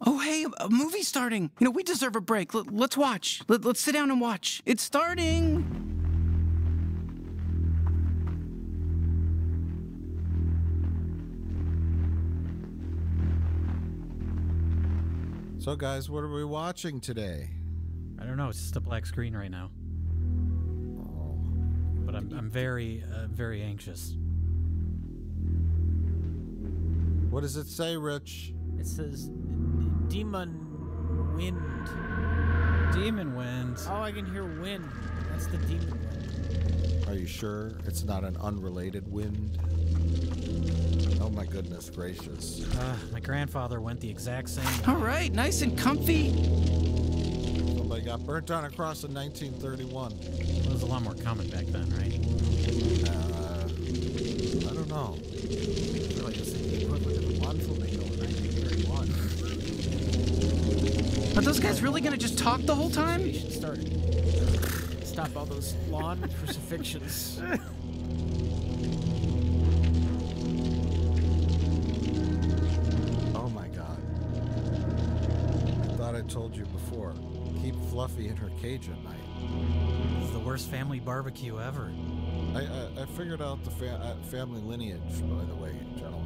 Oh, hey, a movie's starting. You know, we deserve a break. L- let's watch. Let- let's sit down and watch. It's starting. So, guys, what are we watching today? I don't know. It's just a black screen right now. Oh, But I'm, I'm very, uh, very anxious. what does it say, Rich? It says demon wind. Demon wind. Oh, I can hear wind. That's the demon wind. Are you sure it's not an unrelated wind? Oh my goodness gracious. Uh, my grandfather went the exact same way. All right, nice and comfy. Somebody got burnt on a cross in 1931. There was a lot more common back then, right? Uh, I don't know. Those guys really gonna just talk the whole time? We should start. Stop all those lawn crucifixions. Oh my god. I thought I told you before. Keep Fluffy in her cage at night. It's the worst family barbecue ever. I, I, I figured out the fa- uh, family lineage, by the way, gentlemen.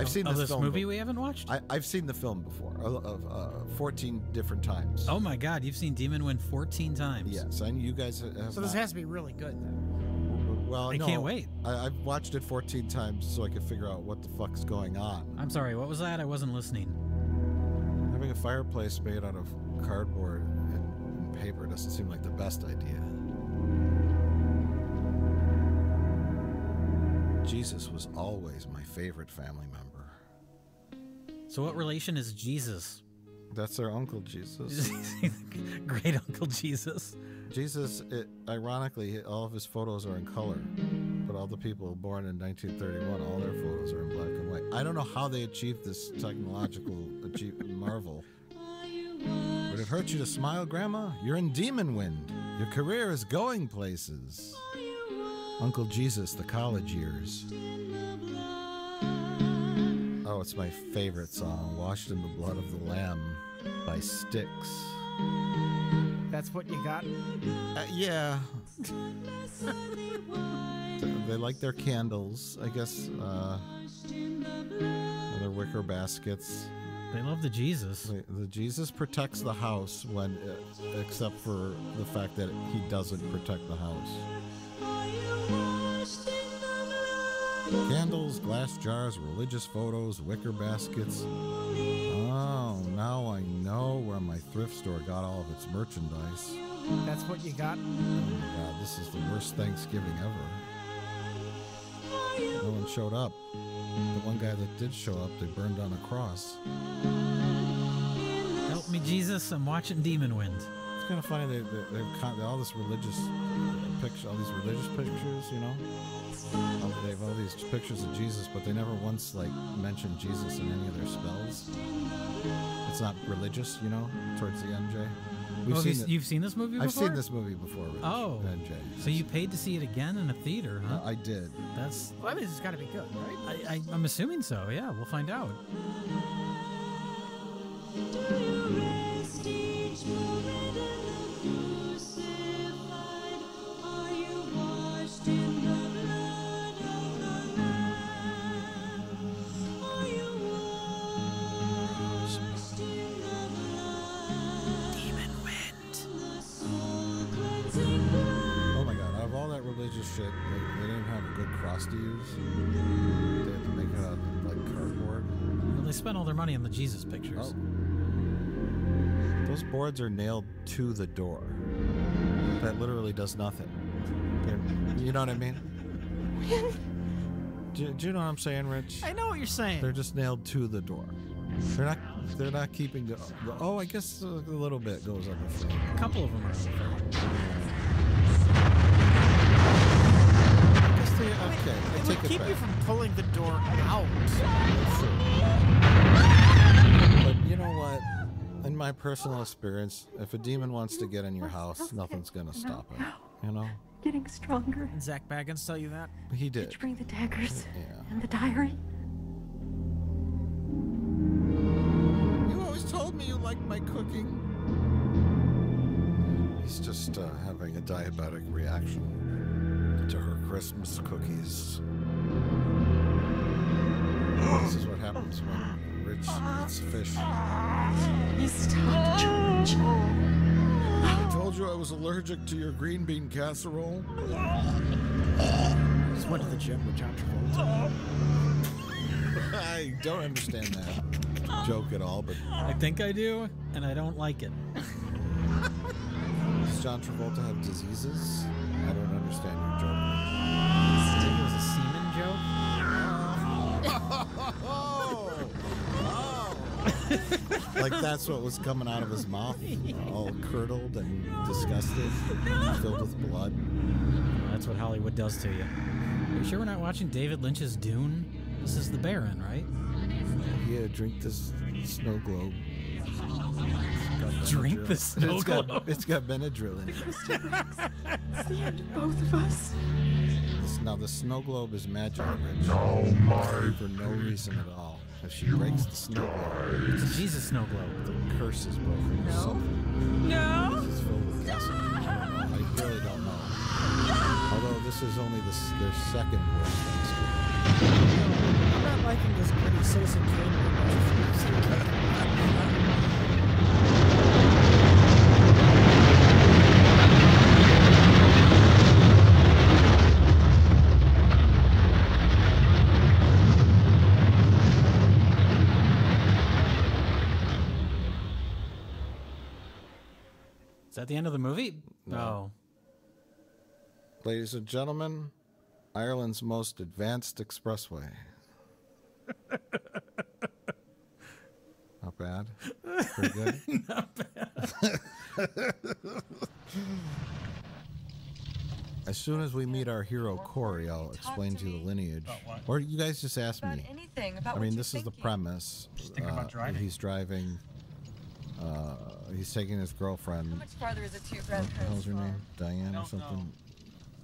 I've seen of this, this film movie be- we haven't watched. I, I've seen the film before, uh, of uh, 14 different times. oh my God, you've seen Demon Wind 14 times. Yes, and you guys have. So this not. has to be really good then. Well, I no, can't wait. I, I've watched it 14 times so I could figure out what the fuck's going on. I'm sorry. What was that? I wasn't listening. Having a fireplace made out of cardboard and, and paper doesn't seem like the best idea. Jesus was always my favorite family member. So, what relation is Jesus? That's our Uncle Jesus. Great Uncle Jesus. Jesus, it, ironically, all of his photos are in color, but all the people born in 1931, all their photos are in black and white. I don't know how they achieved this technological achie- marvel. Would it hurt you to smile, Grandma? You're in demon wind. Your career is going places. Uncle Jesus, the college years. Oh, it's my favorite song, Washed in the Blood of the Lamb by Styx. That's what you got. Uh, yeah. they like their candles, I guess. Uh, their wicker baskets. They love the Jesus. The, the Jesus protects the house when, uh, except for the fact that he doesn't protect the house. Candles, glass jars, religious photos, wicker baskets. Oh, now I know where my thrift store got all of its merchandise. That's what you got. Oh my god, this is the worst Thanksgiving ever. No one showed up. The one guy that did show up, they burned on a cross. Help me, Jesus. I'm watching Demon Wind. It's kind of funny they, they, they've all this religious picture, all these religious pictures, you know. All- They have all these pictures of Jesus, but they never once like mention Jesus in any of their spells. It's not religious, you know. Towards the end, Jay. We've oh, seen you've, you've seen this movie before? I've seen this movie before. Rich Oh. and Jay. So you paid to see it again in a theater, huh? Uh, I did. That's. Well, that means it's got to be good, right? I, I, I'm assuming so. Yeah, we'll find out. Money on the Jesus pictures. Oh. Those boards are nailed to the door. That literally does nothing. They're- you know what I mean? Do, do you know what I'm saying, Rich? I know what you're saying. They're just nailed to the door. They're not. They're not keeping the. the oh, I guess a little bit goes on the frame. A couple of them are. Okay, I it take would it keep back. you from pulling the door out. But you know what? In my personal experience, if a demon wants to get in your house, nothing's gonna stop it. You know? Getting stronger. Did Zak Bagans tell you that? He Did did. you bring the daggers Yeah. and the diary? You always told doesn't like my cooking. He's just uh, having a diabetic reaction to her Christmas cookies. This is what happens when Rich eats fish. You stop, George. I told you I was allergic to your green bean casserole. Just went to the gym with John Travolta. I don't understand that joke at all, but I think I do, and I don't like it. does John Travolta have diseases? I don't understand your joke. Oh, oh. like that's what was coming out of his mouth, all curdled and disgusted, filled with blood. That's what Hollywood does to you. Are you sure we're not watching David Lynch's Dune? This is the Baron, right? Yeah, drink this snow globe. Drink Benadryl. the snow it's got, globe. It's got Benadryl in it. It's the end of both of us. This- Now the snow globe is magic, Rich. For no reason at all. If she breaks the snow globe, It's a Jesus snow globe. the curse is broken. No. No. This is filled with gasoline. I don't know. I really don't know. Although this is only the, their second worst Thanksgiving. I'm not liking this pretty Citizen Kane. the end of the movie? No. Ladies and gentlemen, Ireland's most advanced expressway. Not bad. Pretty good. Not bad. as soon as we meet our hero Corey, I'll explain to you the lineage. Or you guys just ask about me. anything about I what mean, you're this is the thinking. premise. think about uh, driving. He's driving. Uh, he's taking his girlfriend. How much farther is it to your What the hell's grandparents' her name? Diane or something?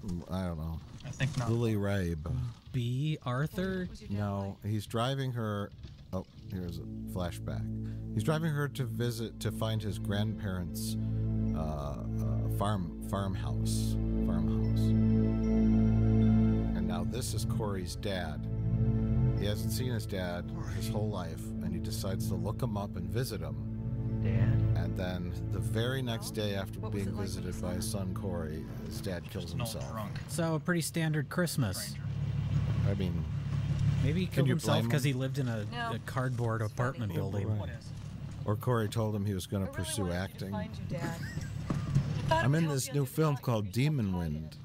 Mm, I don't know. I think not. Lily Rabe. Bea Arthur? Was your dad No, he's driving her. Oh, here's a flashback. He's driving her to visit to find his grandparents' uh, uh, farm farmhouse. Farmhouse. And now this is Corey's dad. He hasn't seen his dad his whole life, and he decides to look him up and visit him. Dad. And then the very next day after What being it like visited by his son Corey, his dad kills Just an old himself. drunk So, a pretty standard Christmas. stranger. I mean, Maybe he killed himself because he lived in a, No. a cardboard apartment building. What is? or Corey told him he was going I to really pursue wanted you acting. find your dad. I thought it I'm in this new film called Demon. Wind.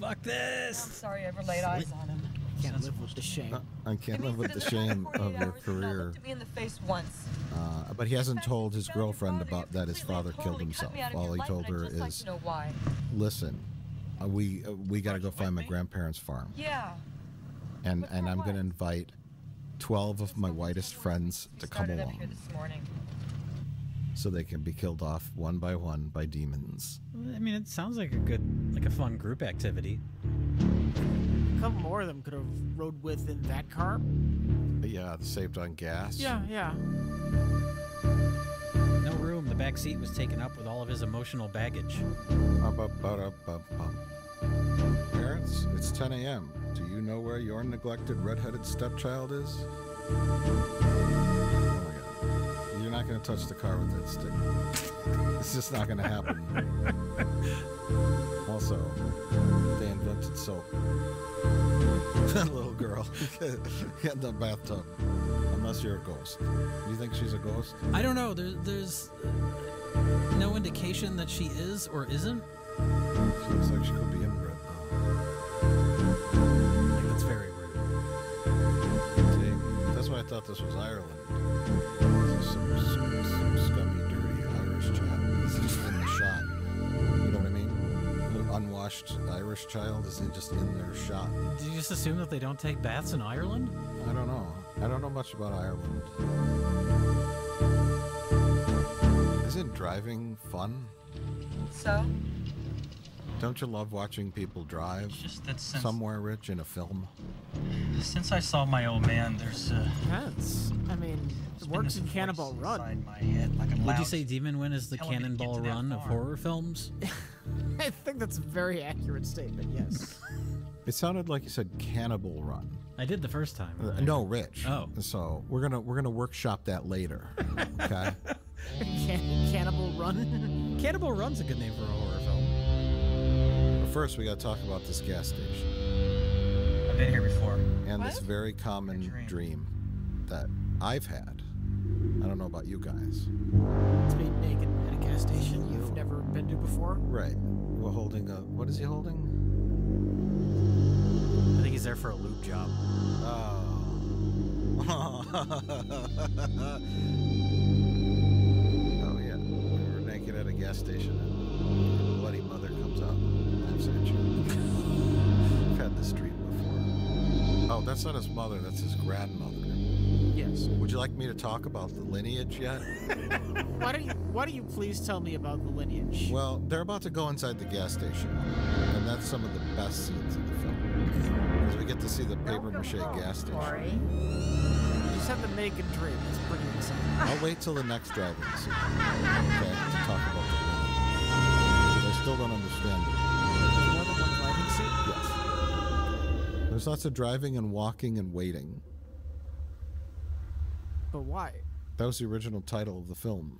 Fuck I'm this! sorry I ever laid eyes on him. Can't live with the shame. Uh, I can't live with the shame of your hours, he's not career. looked at in the face once. Uh, but he hasn't told his girlfriend about that his father killed himself. me out of All he told her I'd just like is, to know why. "Listen, uh, we uh, we got to go find my grandparents' farm, Yeah. and and I'm going to invite twelve of my whitest friends to come started up along, here this morning. so they can be killed off one by one by demons." I mean, it sounds like a good, like a fun group activity. A couple more of them could have rode with in that car. Yeah, saved on gas. Yeah, yeah. No room. The back seat was taken up with all of his emotional baggage. Parents, it's 10 a.m. Do you know where your neglected redheaded stepchild is? Not going to touch the car with that stick. It's just not going to happen. also, they invented soap. that little girl. In the bathtub. Unless you're a ghost. You think she's a ghost? I don't know. There, there's no indication that she is or isn't. She looks like she could be inbred, though. That's very rude. See, that's why I thought this was Ireland. This is Some, some, some scummy, dirty Irish child. It's just in the shot. You know what I mean? The unwashed Irish child is in- just in their shot. Do you just assume that they don't take baths in Ireland? I don't know. I don't know much about Ireland. Isn't driving fun? So, Don't you love watching people drive Just that since somewhere, Rich, in a film? since I saw my old man, there's uh, Depends. I mean, it works in Cannonball Run. my head, like Would you say Demon Wind is the Telling me to get cannonball run of horror films? I think that's a very accurate statement. Yes. It sounded like you said Cannibal Run. I did the first time. Uh, no, Rich. Oh. So we're gonna we're gonna workshop that later. Okay. Can- Cannibal Run. Cannibal Run's a good name for a horror film. but first, we gotta talk about this gas station I've been here before. and this very common dream. dream that I've had. I don't know about you guys. It's being naked at a gas station you've never been to before. Right. We're holding a. What is he holding? I think he's there for a loop job. Oh. oh yeah. We were naked at a gas station Oh, that's not his mother, that's his grandmother. Yes. Would you like me to talk about the lineage yet? Why don't you Why don't you please tell me about the lineage? Well, they're about to go inside the gas station, and that's some of the best scenes in the film. Because we get to see the paper mache gas station. you just had the naked dream. It's pretty insane. I'll wait till the next driving scene, okay, to talk about the lineage. Because I still don't understand it. There's lots of driving and walking and waiting. But why? That was the original title of the film.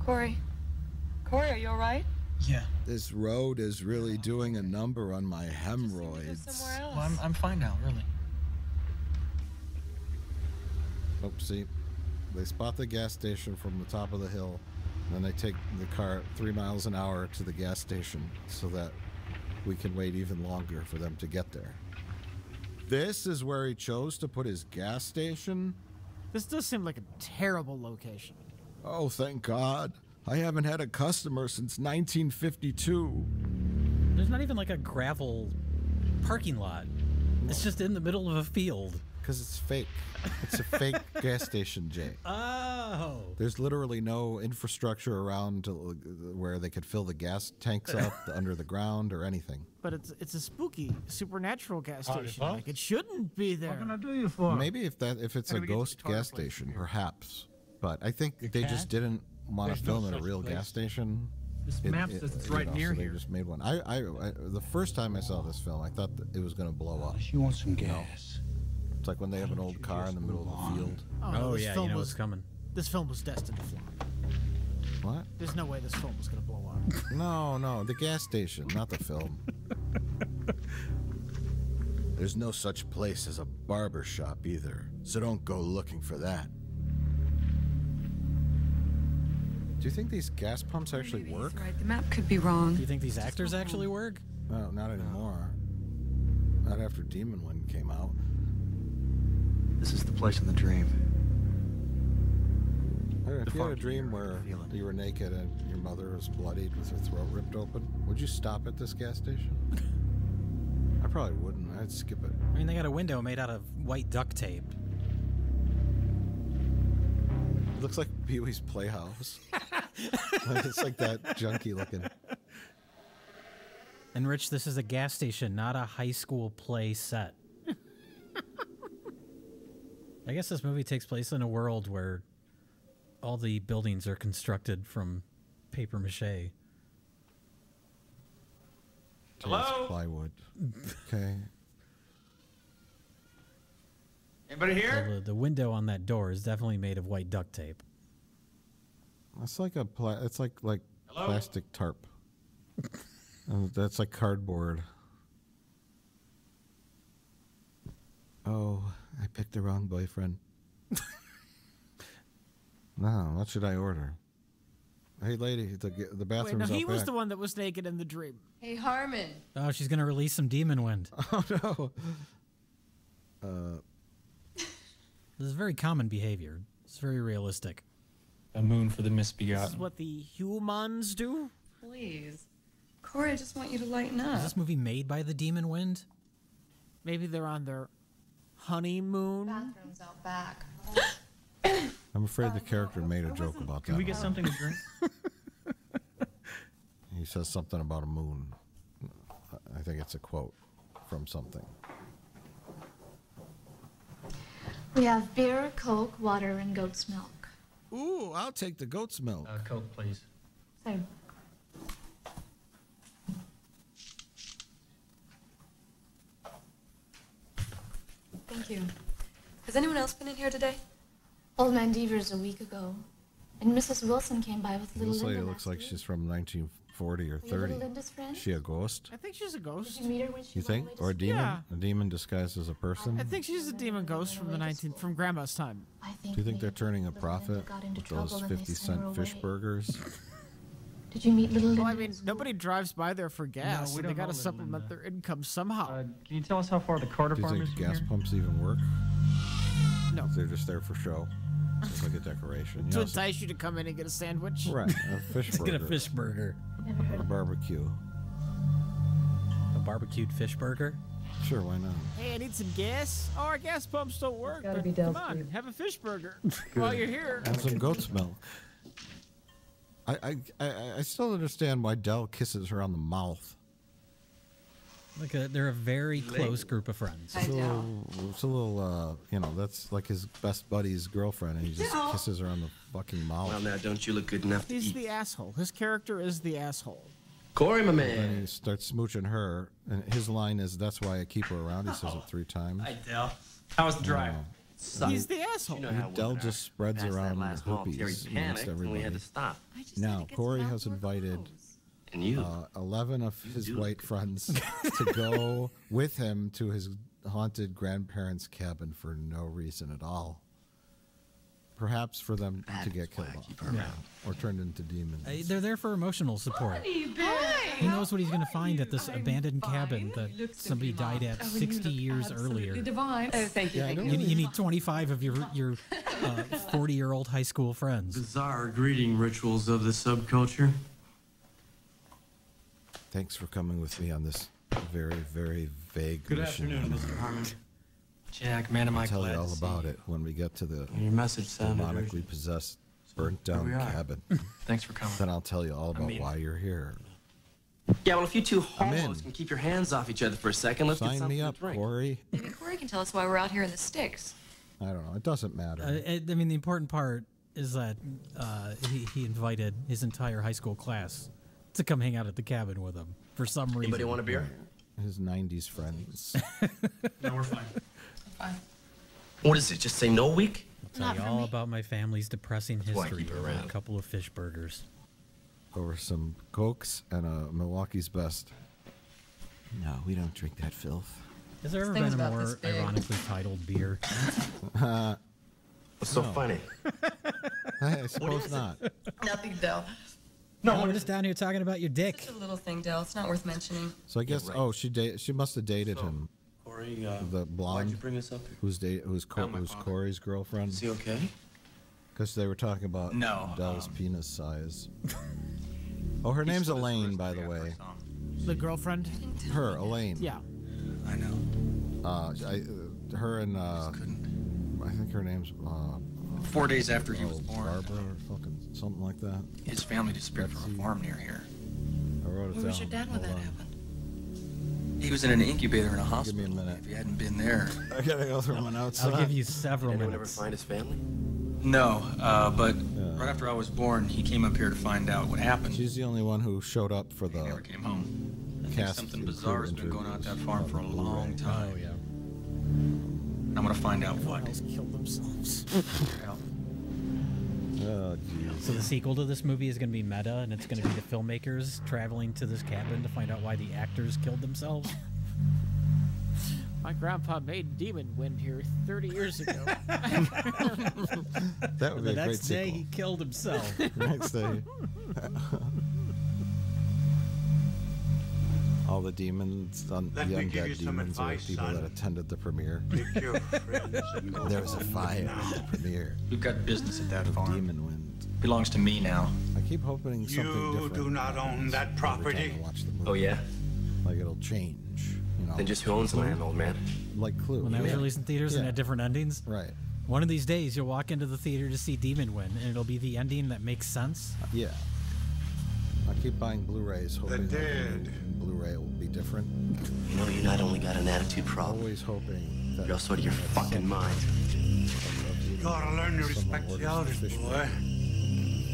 Corey. Corey, are you all right? Yeah. This road is really doing a number on my Just need to go hemorrhoids. somewhere else. Well, I'm, I'm fine now, really. Oh, Oopsie. They spot the gas station from the top of the hill, and then they take the car three miles an hour to the gas station so that we can wait even longer for them to get there. This is where he chose to put his gas station? This does seem like a terrible location. Oh, thank God. I haven't had a customer since 1952. There's not even like a gravel parking lot. It's just in the middle of a field. Because it's fake. It's a fake gas station, Jay. Oh. There's literally no infrastructure around to, uh, where they could fill the gas tanks up under the ground or anything. But it's it's a spooky supernatural gas station. Like it shouldn't be there. What can I do you for? Maybe if that if it's a ghost gas station, here. perhaps. But I think they just didn't want to There's no film at a real place. gas station. This It- map it- says it's you right know, near so here. They just made one. I, I, I, the first time I saw this film, I thought that it was going to blow up. You want some gas? It's like when they have an old car in the middle of the field. Oh, no, Oh, this yeah, you film know was what's coming. this film was destined to flop. What? There's no way this film was gonna blow up. No, no, the gas station, not the film. There's no such place as a barber shop either, so don't go looking for that. Do you think these gas pumps actually Maybe he's work? Right, the map could be wrong. Do you think these actors actually work? Oh, no, not anymore. Not after Demon Wind came out. This is the place in the dream. I don't know, If The you had a dream where you were naked and your mother was bloodied with her throat ripped open, would you stop at this gas station? I probably wouldn't. I'd skip it. I mean, they got a window made out of white duct tape. It looks like Pee Wee's Playhouse. It's like that junky looking. And Rich, this is a gas station, not a high school play set. I guess this movie takes place in a world where all the buildings are constructed from paper mache. Hello? plywood. Okay. Anybody So the, the window on that door is definitely made of white duct tape. That's like a pla- it's like like plastic tarp. That's like cardboard. Oh, I picked the wrong boyfriend. no, what should I order? Hey, lady, the the Wait, bathroom's no, he was back. the one that was naked in the dream. Hey, Harmon. Oh, she's gonna release some demon wind. Oh no. Uh, This is very common behavior. It's very realistic. A moon for the This is misbegotten. what the humans do. Please. Corey, I just want you to lighten up. Is up. this movie made by the demon wind? Maybe they're on their honeymoon. Bathrooms out back. I'm afraid the character made a joke about that. Can we get something to drink? he says something about a moon. I think it's a quote from something. We have beer, Coke, water, and goat's milk. Ooh, I'll take the goat's milk. Uh, Coke, please. So, Thank you. Has anyone else been in here today? Old Man Devers a week ago, and Mrs. Wilson came by with little This lady Linda looks like week. she's from 1940 or Were 30. little Linda's friend? She a ghost? I think she's a ghost. Did you meet her when she You think? Or a demon? Yeah. A demon disguised as a person? I think she's a demon ghost from the 19 from Grandma's time. I think Do you think they're turning a profit got into with those trouble and they 50 cent fish away. burgers? Did you meet little Linda? Well, I mean, nobody drives by there for gas. we and they don't got to supplement Linda. their income somehow. Uh, can you tell us how far the Carter Do you farm think is the gas here? pumps even work? no. They're just there for show. It's like a decoration. To You know, so- entice you to come in and get a sandwich. right, a fish To get a fish burger, A barbecue. a barbecued fish burger. Sure, why not? Hey, I need some gas. Oh, our gas pumps don't work. gotta but be Dell's Come on, have a fish burger while you're here. And some goat's milk. I, I, I, I still understand why Dell kisses her on the mouth. Like a, they're a very close group of friends. I It's a little, it's a little, uh, you know, that's like his best buddy's girlfriend, and he just Dell. kisses her on the fucking mouth. Well, now, don't you look good enough to He's eat? the asshole. His character is the asshole. Corey, my then man. he starts smooching her, and his line is, "That's why I keep her around." He says it three times. Hi, Dell. How was the drive? Wow. He's the asshole. You know how Dell just are. spreads Past around last the momentary hoopies amongst and we had to stop. Now, had to get Corey has invited. And you. uh, 11 of his white good. friends to go with him to his haunted grandparents' cabin for no reason at all. Perhaps for them to get killed off keep her around. or turned into demons. Uh, They're there for emotional support. He knows what he's going to find at this abandoned cabin that somebody died at 60 years earlier. Divine. Oh, thank you. Yeah, thank you. You, you need 25 of your your 40 year old high school friends. Bizarre greeting rituals of the subculture. Thanks for coming with me on this very, very vague Good mission. afternoon, Mr. Harmon. Jack, man, am I I'll tell glad you all see about you. it when we get to the Your message sounded demonically urgent. possessed, burnt down cabin. Thanks for coming. then I'll tell you all about mean- why you're here. Yeah, well, if you two I'm homos can keep your hands off each other for a second, let's get something me to up, drink. Corey. Maybe Corey can tell us why we're out here in the sticks. I don't know. It doesn't matter. Uh, I I mean, the important part is that uh, he, he invited his entire high school class to come hang out at the cabin with him for some reason. Anybody want a beer? His 90s friends. No, we're fine. Fine. What is it? Just say no week? Tell Not you all me. about my family's depressing why I history keep it over a couple of fish burgers. over some Cokes and a Milwaukee's Best. No, we don't drink that filth. Has there ever been a more ironically titled beer? What's so funny? I suppose not. Nothing, Dell. No, we're just down here talking about your dick. It's a little thing, Dell. It's not worth mentioning. So I guess right. oh she da- she must have dated him. Corey, uh, The why'd you blonde bring us up here? who's date who's Co- who's father. Corey's girlfriend Is he okay? because they were talking about No, Dell's um, penis size. oh, her name's Elaine, by the way. The girlfriend. Her Elaine. Yeah. I know. Uh, I, uh, her and uh, Couldn't. I think her name's uh, Four days after he oh, was born, Barbara or fucking something like that. his family disappeared from a farm near here. I wrote it Where down. was your dad when Hold that on. happened? He was in an incubator in a hospital. Give me a minute. If he hadn't been there. I gotta go through my notes. I'll give you several Anyone ever minutes. find his family? No, uh, but Yeah. right after I was born, he came up here to find out what happened. She's the only one who showed up for he never came home. I think cast something bizarre crew has been going on at that farm for a long time. Oh yeah. I'm gonna find out what. Killed themselves. Well, Oh, jeez. So the sequel to this movie is going to be meta, and it's going to be the filmmakers traveling to this cabin to find out why the actors killed themselves. My grandpa made Demon Wind here 30 years ago. That would be the a great next day, sequel. he killed himself. next day. All the demons, on, the Let me give undead demons, are the advice, people that attended the premiere. Your friends There was a fire now. at the premiere we've got business at that of farm. Demon Wind. Belongs to me now. I keep hoping something You different. do not own that property. Watch the movie. Oh, yeah? Like it'll change. You know, Then just who owns the land, old man? like Clue. when that was Yeah. released in theaters and had different endings. Right. One of these days, you'll walk into the theater to see Demon Win, and it'll be the ending that makes sense. Yeah. I keep buying Blu-rays, hoping that dead. the Blu-ray will be different. You know, you not only got an attitude problem, Always hoping that you're also out of your fucking mind. You gotta learn to respect orders the elders, boy.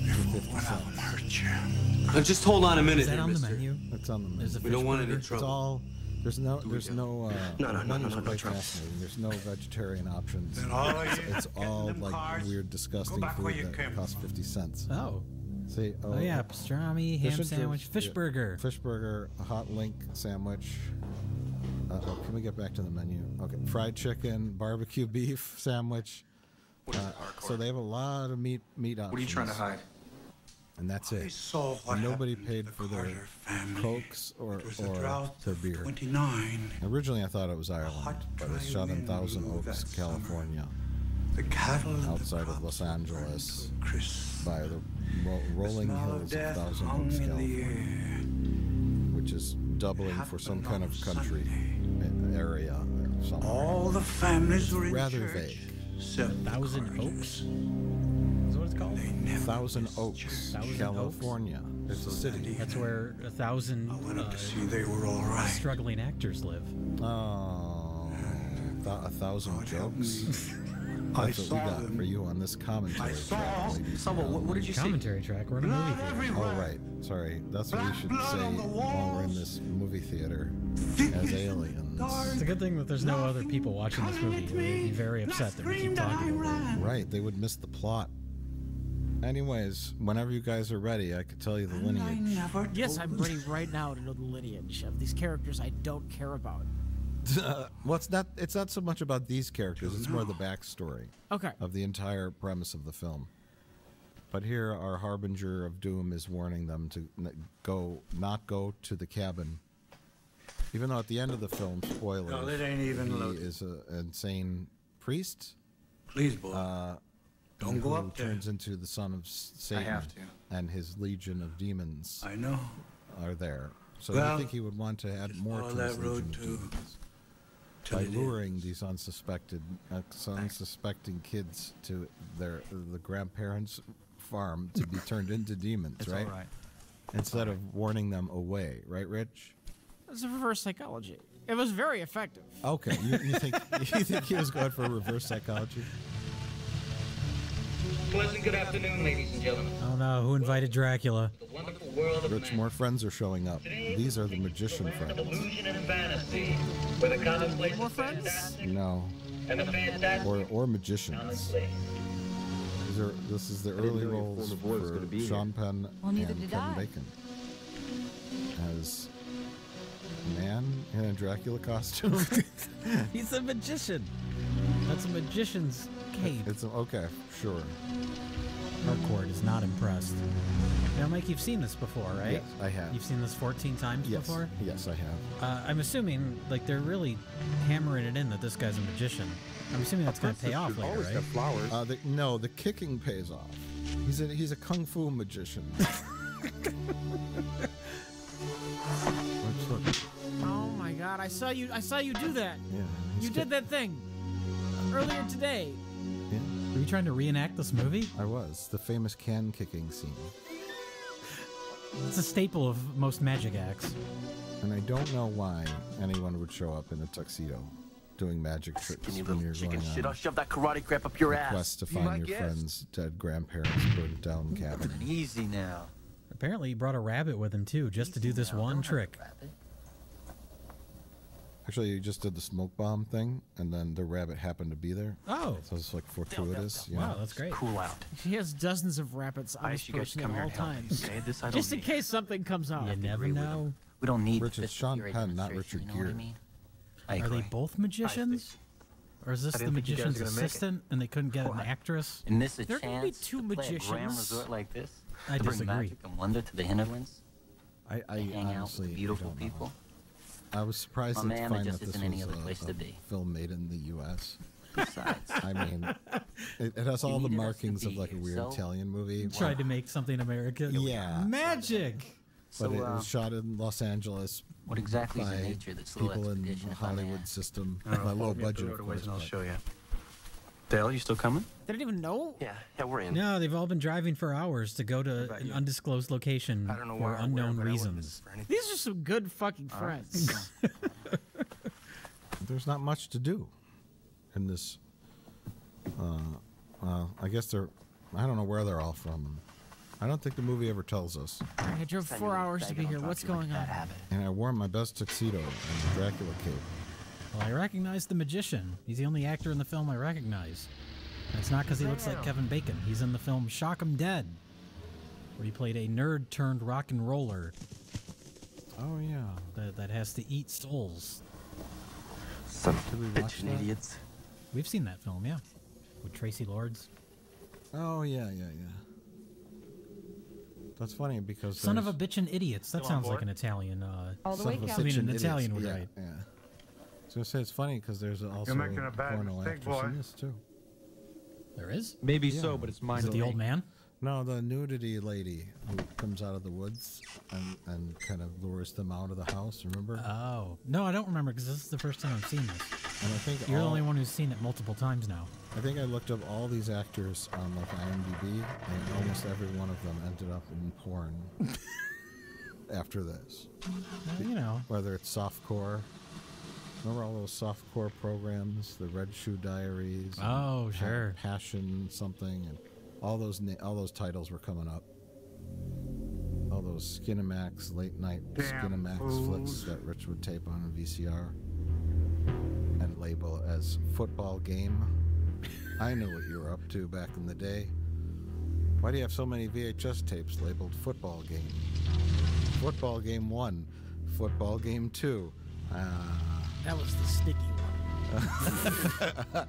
for 50 One of them cents. hurt you. Now, just hold on a minute Is that here, on the mister. menu? It's on the menu. We don't fish want any burger? It's all there's no there's no uh No, no, no, menu's no, no, quite trouble. fascinating. There's no vegetarian options. Then all It's, it's all like cars, weird, disgusting food that costs fifty cents. Oh. See, oh, Oh yeah, pastrami, ham Fish sandwich, chips, fish yeah. burger. Fish burger, a hot link sandwich. Uh, oh, can we get back to the menu? Okay, fried chicken, barbecue beef sandwich. Uh, so they have a lot of meat meat options. What are you trying to hide? And that's I it. saw what nobody happened to paid the for their Carter family. cokes or, It was a or their beer. 29. Originally, I thought it was Ireland, but it's dry shot in Thousand Oaks, California. summer. California, The cattle and the outside of Los Angeles, crisp. by the ro- rolling smell hills of of Thousand Oaks, California, which is doubling for some kind of country Sunday. area or somewhere. All the families were in rather church. vague. except the Thousand Oaks? Is what it's called? Thousand Oaks. Thousand Oaks? California. It's a city. That's where a thousand I went up uh, to see they were all right. struggling actors live. Oh, th- a thousand God jokes. me. That's I what we got them. for you on this commentary I saw- track, ladies what, what did you see? Commentary track. We're in a movie Blood theater. everywhere. Oh, right. Sorry. That's what we should say on while we're in this movie theater as as aliens. dark. It's a good thing that there's no other people watching this movie. They'd be very upset that we keep talking about it. Right. They would miss the plot. Anyways, whenever you guys are ready, I could tell you the I lineage. never Yes, I'm ready right now to know the lineage of these characters I don't care about. well, it's not. It's not so much about these characters. It's more the backstory Okay. of the entire premise of the film. But here, our harbinger of doom is warning them to go, not go to the cabin. Even though at the end of the film, spoilers, No, it ain't even he loaded. is an insane priest Please, boy. uh, Don't go up there. turns into the son of S- Satan. have to. And his legion of demons I know. are there. So Well, you think he would want to add more follow to his that road legion of demons till by luring ends. these unsuspected, uh, unsuspecting kids to their the grandparents' farm to be turned into demons, It's right? all right. Instead of warning them away, right, Rich? It's a reverse psychology. It was very effective. Okay, you, you think you think he was going for reverse psychology? Pleasant good afternoon, ladies and gentlemen. Oh no, who invited Dracula? The world of Rich, magic. more friends are showing up. These are the magician friends. illusion and fantasy, where the commonplace More friends? No, and the fantastic or or magicians. These are, this is the didn't early know roles form of voice was for be. Sean Penn Well, and Kevin I. Bacon as man in a Dracula costume. He's a magician. That's a magician's cape. it's okay, sure. Harcourt is not impressed. Now, Mike, you've seen this before, right? Yes, I have. You've seen this 14 times Yes, before? yes, I have. Uh, I'm assuming, like, they're really hammering it in that this guy's a magician. I'm assuming that's going to pay off later, right? flowers. Uh, the, no, the kicking pays off. He's a he's a kung fu magician. Oh my god, I saw you I saw you do that. yeah, he's You ki- did that thing earlier today. Yeah, Are you trying to reenact this movie? I was the famous can kicking scene, It's a staple of most magic acts. and I don't know why anyone would show up in a tuxedo doing magic tricks Skinny when little you're chicken going shit. I'll on shove that karate crap up your a ass. quest to Be my find your guest. friend's dead grandparents' burned down cabin. Easy now. Apparently, he brought a rabbit with him, too, just to do this one trick. Actually, you just did the smoke bomb thing, and then the rabbit happened to be there. Oh, So it's like fortuitous. you wow, know? that's great. Cool out. He has dozens of rabbits on I his asked you guys person come at all and help me. times. Okay, this I don't Just in need. case something comes out. You never know. We don't need Rich, it's this Sean your Penn, not Richard you know what I mean? I Are they both magicians? Or is this the didn't think you guys magician's were gonna make it. assistant and they couldn't get an actress? And this a There can chance be two to play a grand magicians. resort like this? I to bring disagree. magic and wonder to the hinterlands? I, I to hang out with beautiful don't know. People? I was surprised My to man, find just that this isn't any was other a, place a to be. film made in the U.S. Besides, I mean, it, it has all the needed us to markings of be like a weird so- Italian movie. Tried to make something American. Yeah. Magic! but so, it uh, was shot in Los Angeles what exactly is by the nature of this people in the if I may Hollywood system. I By low follow me up the budget, of road a ways course. and I'll show you. Dale, you still coming? They didn't even know. Yeah, yeah, we're in. No, they've all been driving for hours to go to an undisclosed location I don't know for where, where, unknown but I wouldn't miss reasons. for. These are some good fucking friends. There's not much to do in this. Uh, well, I guess they're. I don't know where they're all from. I don't think the movie ever tells us. I drove four hours to be here. What's going on? And I wore my best tuxedo and the Dracula cape. Well, I recognize the magician. He's the only actor in the film I recognize. And it's not because he looks like Kevin Bacon. He's in the film Shock 'em Dead, where he played a nerd turned rock and roller Oh yeah. that, that has to eat souls. Some Did we watch bitchin' idiots. We've seen that film, yeah, with Traci Lords. Oh yeah, yeah, yeah. That's funny because Son of a there's- bitchin' idiots. That Still sounds like an Italian. Uh, All the Son way, of a Cal. I mean, an idiots. Italian would yeah, write. Yeah. I was gonna say it's funny because there's also making a a bad porno mistake, actress boy. in this too. there is. Maybe Yeah. so, but it's mine. Is it the old man? No, the nudity lady who comes out of the woods and, and kind of lures them out of the house. Remember? Oh no, I don't remember because this is the first time I've seen this. and I think You're the only one who's seen it multiple times now. I think I looked up all these actors on like IMDb, and almost every one of them ended up in porn after this. Well, you know, Whether it's softcore. Remember all those softcore programs, the Red Shoe Diaries? and Oh, Pa- sure. Passion something, and all those na- all those titles were coming up. All those Skinamax late night Damn Skinamax fools. flicks that Rich would tape on a VCR and label as football game. I knew what you were up to back in the day. Why do you have so many VHS tapes labeled football game? Football game one, football game two. Ah. That was the sticky one.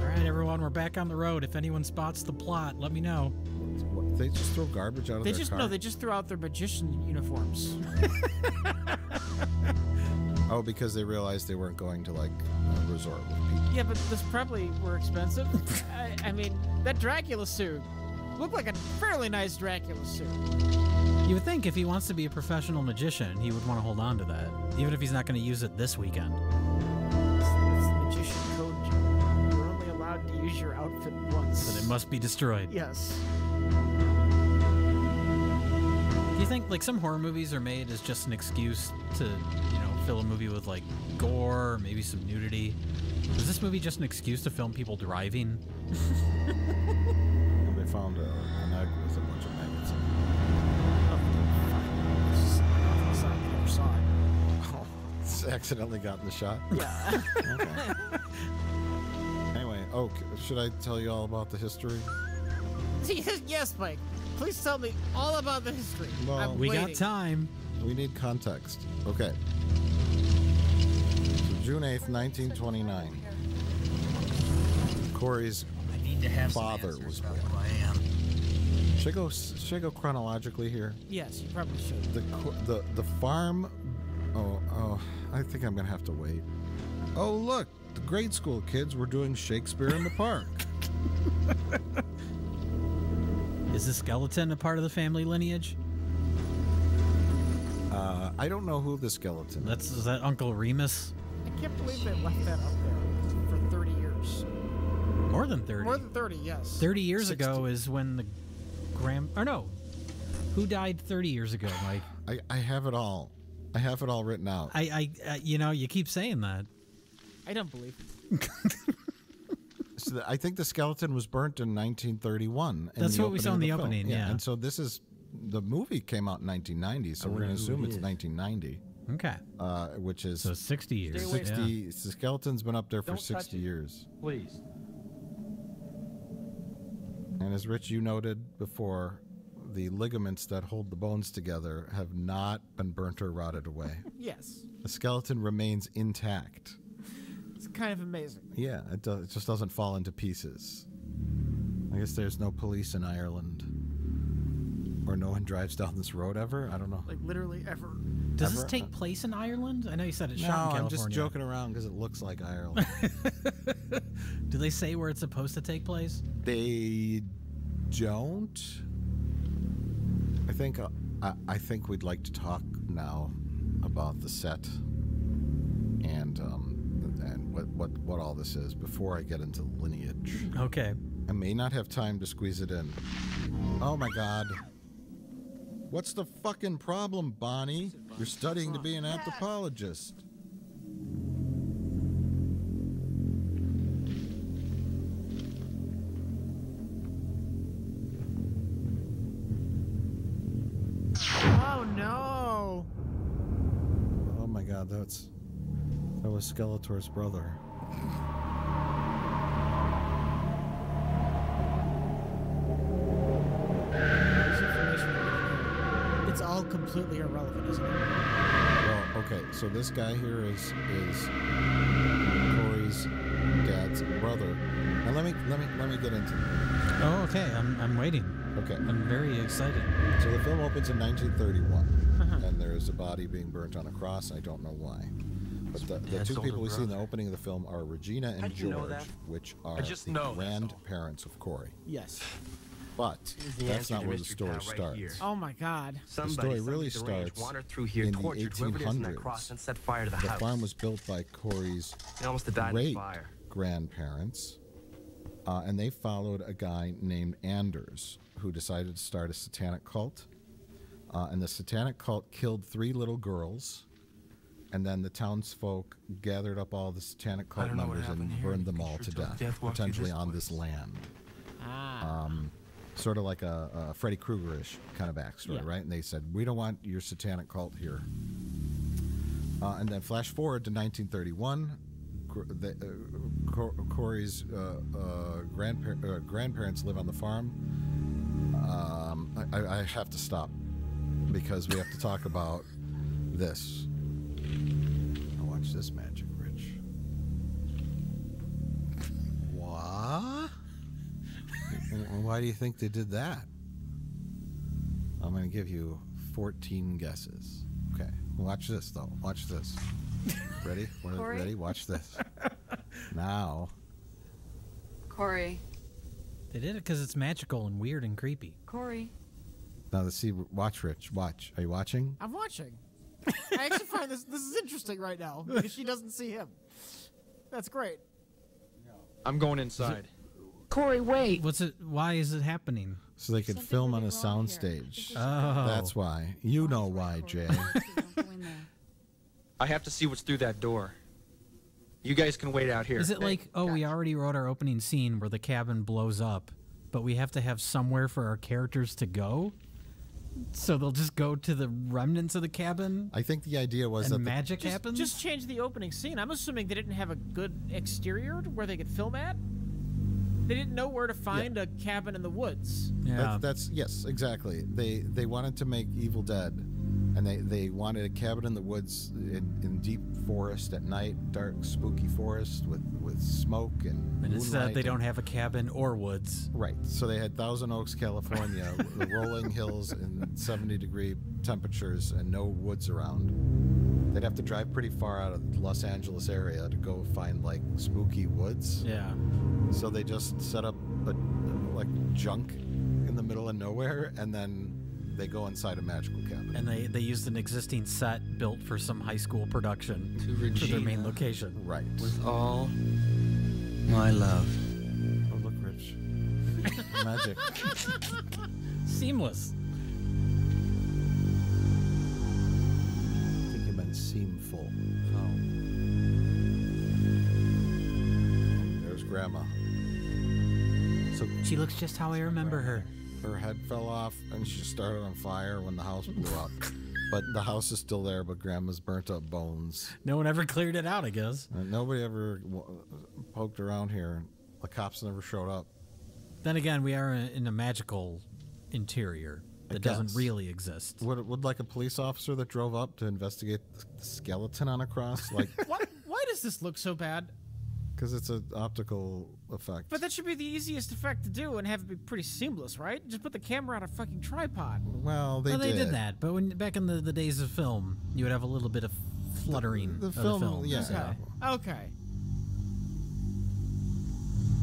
all right, everyone, we're back on the road. If anyone spots the plot, let me know. What, they just throw garbage out of They their just car? no, they just threw out their magician uniforms. Oh, because they realized they weren't going to like a resort with people. yeah, but this probably were expensive. I, I mean, that Dracula suit looked like a fairly nice Dracula suit. You would think if he wants to be a professional magician, he would want to hold on to that, even if he's not going to use it this weekend. It's, it's the magician code. You're only allowed to use your outfit once. Then it must be destroyed. Yes. Do you think like some horror movies are made as just an excuse to, you know, fill a movie with like gore, or maybe some nudity? Is this movie just an excuse to film people driving? And they found a, an egg with a bunch of maggots in I never saw it. Oh, it. It's accidentally gotten the shot. Yeah. Okay. Anyway, oh, should I tell you all about the history? yes, Mike. Please tell me all about the history. Well, I'm We waiting. got time. We need context. Okay. So June 8th, 1929. Corey's I need to have father some was born. who I am. Should I go, should I go chronologically here? Yes, you probably should. The, the, the farm. Oh, oh, I think I'm going to have to wait. Oh, look. The grade school kids were doing Shakespeare in the park. Is the skeleton a part of the family lineage? Uh, I don't know who the skeleton is. That's is that Uncle Remus? I can't believe they left that up there for 30 years. More than thirty. More than 30, yes. 30 years 60. ago is when the grand or no who died 30 years ago mike I, I have it all. I have it all written out. i i uh, you know you keep saying that I don't believe it. So the- I think the skeleton was burnt in 1931. in That's the what we saw in of the opening, yeah. And so this is the movie came out in 1990, so I we're going to assume it's 1990. okay Uh, which is so 60 years 60. yeah. The skeleton's been up there for Don't touch 60 it. years. Please. And as Rich, you noted before, the ligaments that hold the bones together have not been burnt or rotted away. Yes. the skeleton remains intact. It's kind of amazing. Yeah, it, do, it just doesn't fall into pieces. I guess there's no police in Ireland. Or no one drives down this road ever? I don't know. Like, literally ever. does this take place in ireland i know you said it's no, shot in I'm just joking around because it looks like Ireland. do they say where it's supposed to take place they don't. I think uh, I, I think we'd like to talk now about the set and um, and what, what, what all this is before I get into lineage. Okay. I may not have time to squeeze it in. Oh my god. What's the fucking problem, Bonnie? You're studying to be an anthropologist. Oh no! Oh my god, that's that was Skeletor's brother. Completely irrelevant, isn't it? Well, okay, so this guy here is is Corey's dad's brother. Now let me let me let me get into it. Oh, okay. I'm, I'm waiting. Okay. I'm very excited. So the film opens in 1931, Uh-huh. and there is a body being burnt on a cross. I don't know why. But the, the Dad's two people we see in the opening of the film are Regina and How know George, that? which I are just the know that's grandparents of Corey. Yes. But the that's not where the story right starts. here. Oh my god. The story really starts through here, in the tortured whoever it is in that 1800s. cross, and set fire to the, The house. farm was built by Corey's almost died great fire. grandparents, uh, and they followed a guy named Anders who decided to start a satanic cult. Uh, and the satanic cult killed three little girls, and then the townsfolk gathered up all the satanic cult don't know what members and happened here. burned them all to death, death potentially this on this land. Ah. Um, sort of like a, a Freddy Krueger-ish kind of backstory, Yeah. right? And they said, "We don't want your satanic cult here." Uh, and then flash forward to 1931. Cor- the, uh, Cor- Corey's uh, uh, grandpa- uh, grandparents live on the farm. Um, I, I- I have to stop because we have to talk about this. Now watch this magic, why do you think they did that? I'm going to give you 14 guesses. Okay. Watch this, though. Watch this. Ready? Corey? Ready? Watch this. Now. Corey. They did it because it's magical and weird and creepy. Corey. Now, let's see. Watch, Rich. Watch. Are you watching? I'm watching. I actually find this this is interesting right now because she doesn't see him. That's great. I'm going inside. Corey, wait. What's it? Why is it happening? So they could film on a soundstage. Oh. That's why. You know why, Jay. I have to see what's through that door. You guys can wait out here. Is it like, oh, we already wrote our opening scene where the cabin blows up, but we have to have somewhere for our characters to go? So they'll just go to the remnants of the cabin? I think the idea was and that the- magic Just, happens? just change the opening scene. I'm assuming they didn't have a good exterior where they could film at. They didn't know where to find a cabin in the woods. That's, that's yes, exactly. They they wanted to make Evil Dead, and they they wanted a cabin in the woods in, in deep forest at night, dark, spooky forest with with smoke and. And instead, moonlight they don't have a cabin or woods. Right. So they had Thousand Oaks, California, the rolling hills and 70 degree temperatures and no woods around. They'd have to drive pretty far out of the Los Angeles area to go find like spooky woods. Yeah. So they just set up a like junk in the middle of nowhere and then they go inside a magical cabin. And they, they used an existing set built for some high school production To for their main location. Right. With all my love. Oh, look, Rich. Magic. Seamless. I think you meant seamful. Oh. There's Grandma. So She looks just how I remember her. Her head fell off and she started on fire when the house blew up. But the house is still there, but Grandma's burnt up bones. No one ever cleared it out, I guess. And nobody ever w- poked around here. The cops never showed up. Then again, we are in in a magical interior that doesn't really exist. Would, would like a police officer that drove up to investigate the skeleton on a cross? Like, why, why does this look so bad? because it's an optical effect. But that should be the easiest effect to do and have it be pretty seamless, right? Just put the camera on a fucking tripod. Well, they well, they did. did that, but when back in the, the days of film, you would have a little bit of fluttering the of film- the film. yeah. so- Okay.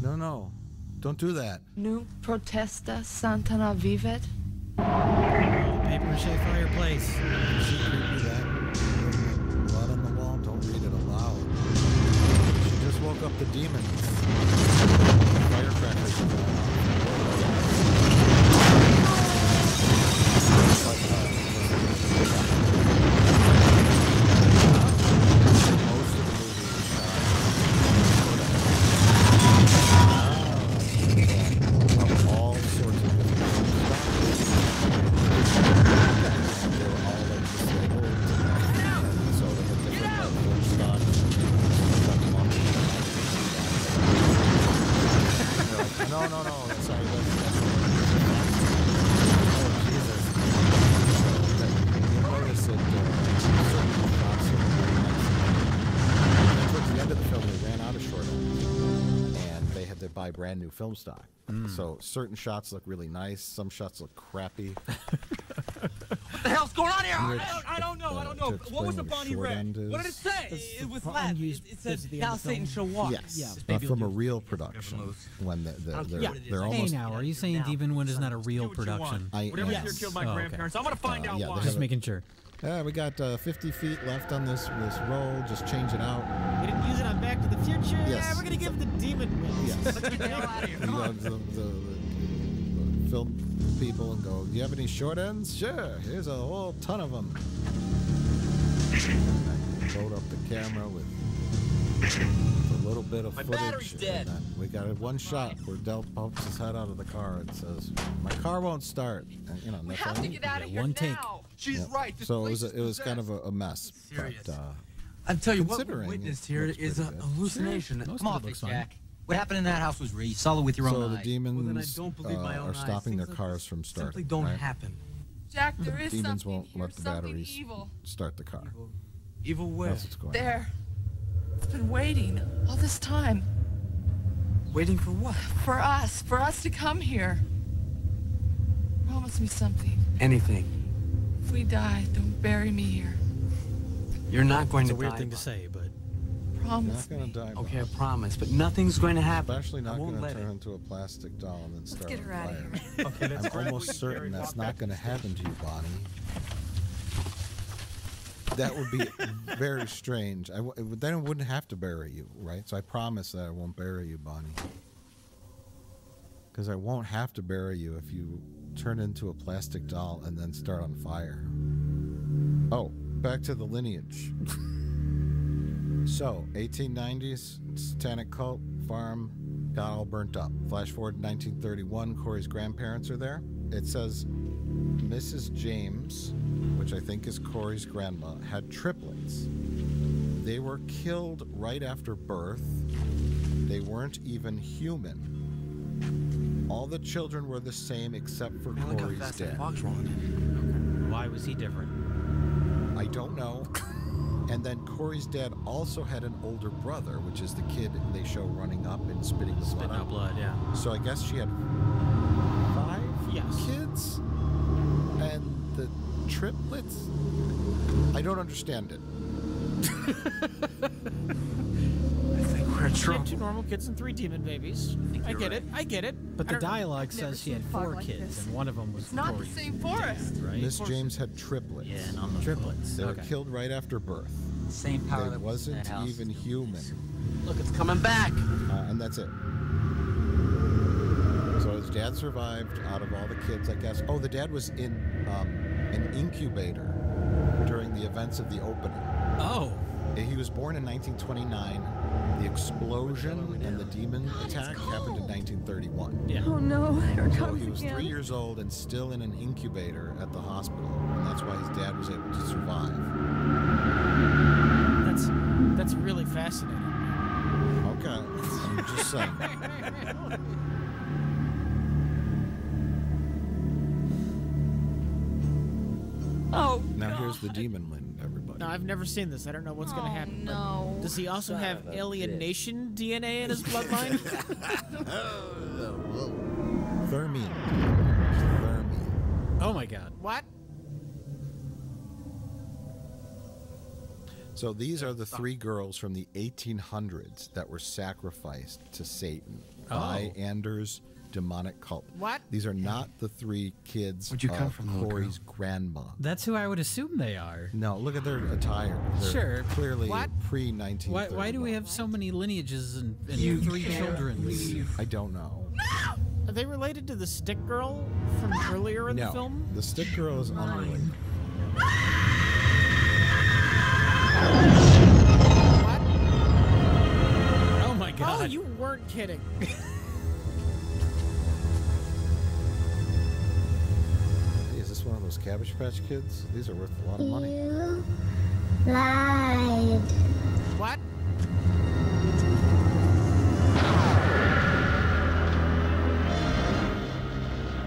No, no. Don't do that. Nu protesta Santana vivet. Paper mache fireplace. She creepy that blood on the wall. Don't read it aloud. She just woke up the demons. Firecrackers film stock. So certain shots look really nice. Some shots look crappy. What the hell's going on here? Rich, I, don't, I don't know. I uh, don't know. What was the Bonnie short read? What did it say? It's It was the Latin. It, it said, bits at the end "Now of the Satan shall walk." Yes, Yeah. uh, from a real production when the, the, don't they're, care what it is. they're Hey, Hey now, are you saying Demon Wind is not a real Do what you want. production? I Whatever am. here killed my Oh, okay. grandparents. I want to find Uh, out yeah, why. Just making sure. Yeah, we got uh, 50 feet left on this this roll. Just change it out. We didn't use it on Back to the Future. Yes. Yeah, we're gonna give the demon wings. Yes. Get the hell out of here. You Come on. to the, the, the film people and go, "Do you have any short ends? Sure. Here's a whole ton of them." Load up the camera with a little bit of My footage. battery's dead. And we got it one shot where Del pokes his head out of the car and says, "My car won't start." And, you know, We that's have to get out of here one take. Now. She's Yeah. right. This So it was a, it is was kind of a, a mess. Serious. But, uh, I tell you what, Considering witness here is here a good. hallucination. Most Come of on, it looks fine. Jack. What happened in that house was real. You saw it with your so own the eyes. demons Well, then I don't believe my uh, own are stopping their like cars from starting. Simply don't right? happen. Jack, there is demons something won't here, let the something batteries evil. start the car. Evil where? That's what's going on. There. It's been waiting all this time Waiting for what? for us, for us to come here. Promise me something. Anything. If we die, don't bury me here. You're not going It's a to weird die. thing to say, but You're Promise not gonna me. die. Okay, I promise, but nothing's going to happen. Especially I not won't gonna turn it. into a plastic doll and then start get her outta fire. here. Okay, that's I'm almost certain that's not going to happen to you, Bonnie. That would be very strange. I w- it would- then it wouldn't have to bury you, right? So I promise that I won't bury you, Bonnie. Because I won't have to bury you if you turn into a plastic doll and then start on fire. Oh, back to the lineage. so, 1890s, satanic cult, farm, got all burnt up. Flash forward to 1931, Corey's grandparents are there. It says Mrs. James, which I think is Corey's grandma, had triplets. They were killed right after birth. They weren't even human. All the children were the same except for Man, Corey's dad. why was he different? I don't know. And then Corey's dad also had an older brother, which is the kid they show running up and spitting the blood Spitting out out. blood, yeah. So I guess she had five Yes. kids, and the triplets. I don't understand it. in. I think we're in She had two normal kids and three demon babies. I, you're get right. it. I get it. But the dialogue says she had four like kids, this. and one of them was It's not the Corey's same forest. dad, right? Miss James had triplets. Yeah, and on the Triplets. They were killed right after birth. Same power They was in wasn't that house. even human, Look, it's coming back. uh, and that's it. So his dad survived out of all the kids, I guess. Oh, the dad was in um, an incubator during the events of the opening. Oh, He was born in 1929. The explosion and the demon attack happened in 1931. yeah. Oh no, here it So comes he was again. three years old and still in an incubator at the hospital, and that's why his dad was able to survive. That's that's really fascinating. Okay, I'm just saying. Oh, Now here's the demon wind, everybody. No, I've never seen this. I don't know what's gonna Oh, happen. but no. Does he also Son have of a alienation DNA in his bloodline? Thermine. Thermine. Oh my God. what? So these are the three girls from the 1800s that were sacrificed to Satan by Oh. Anders demonic cult. What? These are not the three kids Where'd you come from, little Corey's grandma. That's who I would assume they are. No, look at their attire. They're Sure. Clearly What? pre 19. Why, why do we have so many lineages and, and three children? I don't know. No! Are they related to the stick girl from earlier in no. the film? The stick girl is unrelated. Oh my oh, god. Oh, you weren't kidding. those Cabbage Patch Kids? These are worth a lot of money. You lied. What?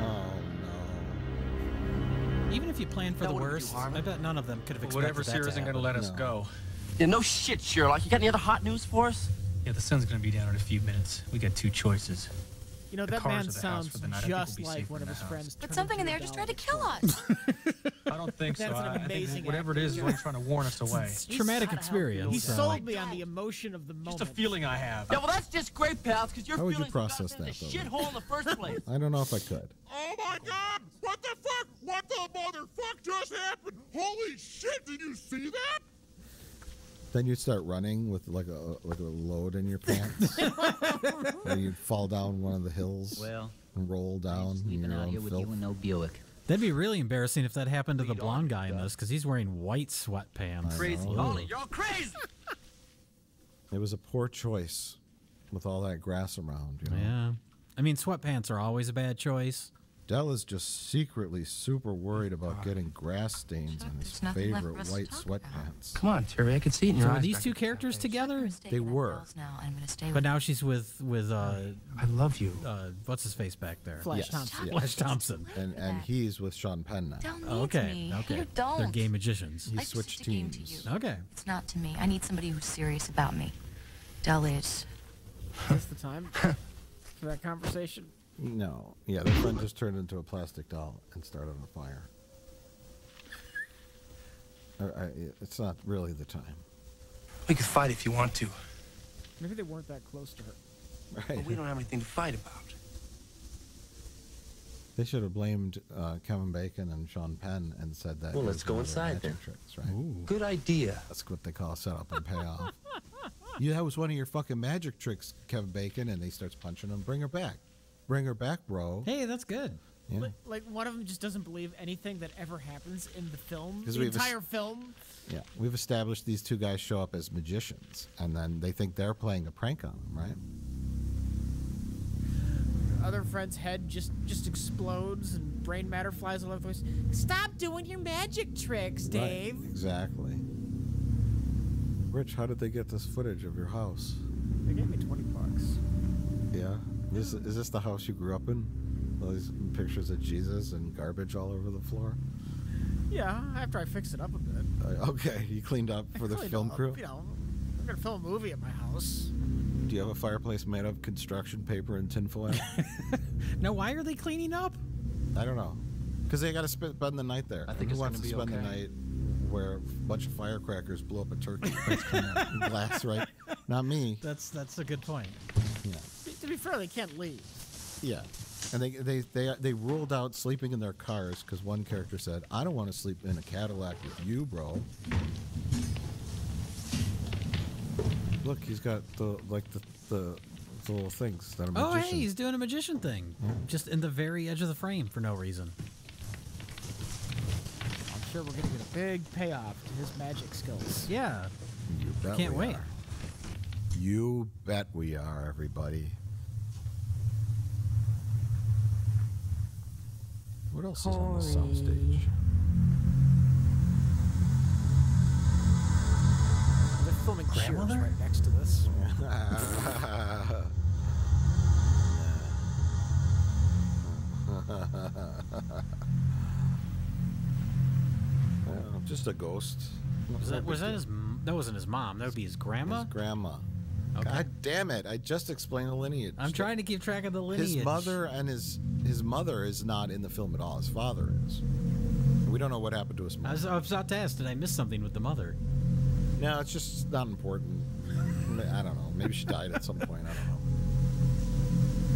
Oh Even if you plan for the worst, I bet none of them could have expected Whatever that here to isn't going to let us go. Yeah, no shit, Sherlock. You got any other hot news for us? Yeah, the sun's gonna be down in a few minutes. We got two choices. You know, The that man or the house sounds for the night. I think we'll just like one of his house. friends. But something in there just tried to kill us. I don't think so. An I- I think amazing whatever it is, is only trying to warn us away. It's traumatic experience. He so- sold me on the emotion of the moment. Just a feeling I have. Yeah, well, that's just great, pals, because your How would you feelings process got in that, the shithole in the first place. I don't know if I could. Oh my god! What the fuck? What the motherfuck just happened? Holy shit, did you see that? Then you'd start running with like a like a load in your pants. and you'd fall down one of the hills. Well, and roll down in Leaving out own here with filth. you and no Buick. That'd be really embarrassing if that happened to the blonde guy in this, because he's wearing white sweatpants. Crazy. Ugh. Y'all crazy. It was a poor choice with all that grass around. You know? Yeah. I mean, sweatpants are always a bad choice. Dell is just secretly super worried about getting grass stains on his There's nothing left for favorite us to white talk sweatpants. Come on, Terry. I can see it in So your are eyes. these back two there. characters together? They were. Now, I'm gonna stay But with now she's with with uh, I love you. uh what's his face back there? Flash Yes, Thompson. yes. Flash Thompson. And and he's with Sean Penn now. Dell needs Oh, okay. me. Okay. You don't. They're gay magicians. He Life's switched just a game to teams. you. Okay. It's not to me. I need somebody who's serious about me. Dell is. Is this the time for that conversation? No. Yeah, the friend just turned into a plastic doll and started a fire. Uh, I, it's not really the time. We could fight if you want to. Maybe they weren't that close to her. Right. But we don't have anything to fight about. They should have blamed uh, Kevin Bacon and Sean Penn and said that. Well, let's go one of their inside magic then. Tricks, right? Good idea. That's what they call set up and payoff. yeah, that was one of your fucking magic tricks, Kevin Bacon, and he starts punching him. Bring her back. Bring her back, bro. Hey, that's good. Yeah. Like, like one of them just doesn't believe anything that ever happens in the film, The we've es- entire film. Yeah, we've established these two guys show up as magicians, and then they think they're playing a prank on them, right? Other friend's head just just explodes and brain matter flies all over the place. Stop doing your magic tricks, Dave. Right, Dave. exactly. Rich, how did they get this footage of your house? They gave me twenty bucks. Yeah, this is this the house you grew up in? All these pictures of Jesus and garbage all over the floor. Yeah, after I fixed it up a bit. Uh, okay, you cleaned up for the film up, crew. You know, I'm gonna film a movie at my house. Do you have a fireplace made of construction paper and tinfoil? Now, why are they cleaning up? I don't know, because they got to spend the night there. I think Who it's wants gonna to be spend the okay. night where a bunch of firecrackers blow up a turkey in glass, right? Not me. That's that's a good point. Yeah. To be fair, they can't leave. Yeah. And they they they, they ruled out sleeping in their cars because one character said, "I don't want to sleep in a Cadillac with you, bro." Look, he's got the like the the, the little things that a Oh, magician. hey, he's doing a magician thing, just in the very edge of the frame for no reason. I'm sure we're gonna get a big payoff to his magic skills. Yeah. You bet Can't we wait. are. You bet we are, everybody. What else is on the soundstage? They're filming Cheers right next to this. Well, just a ghost. Was that was that his? That wasn't his mom. That would be his grandma. His grandma. Okay. God damn it! I just explained the lineage. I'm trying to keep track of the lineage. His mother and his his mother is not in the film at all. His father is. We don't know what happened to his I mother. was, I was about to ask, did I miss something with the mother? No, it's just not important. I don't know. Maybe she died at some point. I don't know.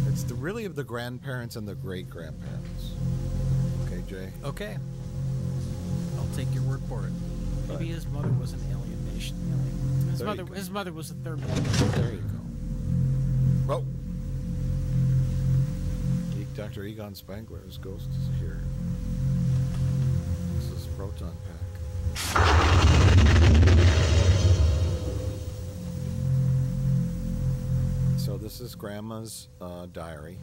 It's the really of the grandparents and the great grandparents. Okay, Jay. Okay. I'll take your word for it. Maybe his mother was an alien nation. alien. His mother, his mother was a third. There you go. Well, Dr. Egon Spengler's ghost is here. This is Proton Pack. So this is Grandma's uh, diary,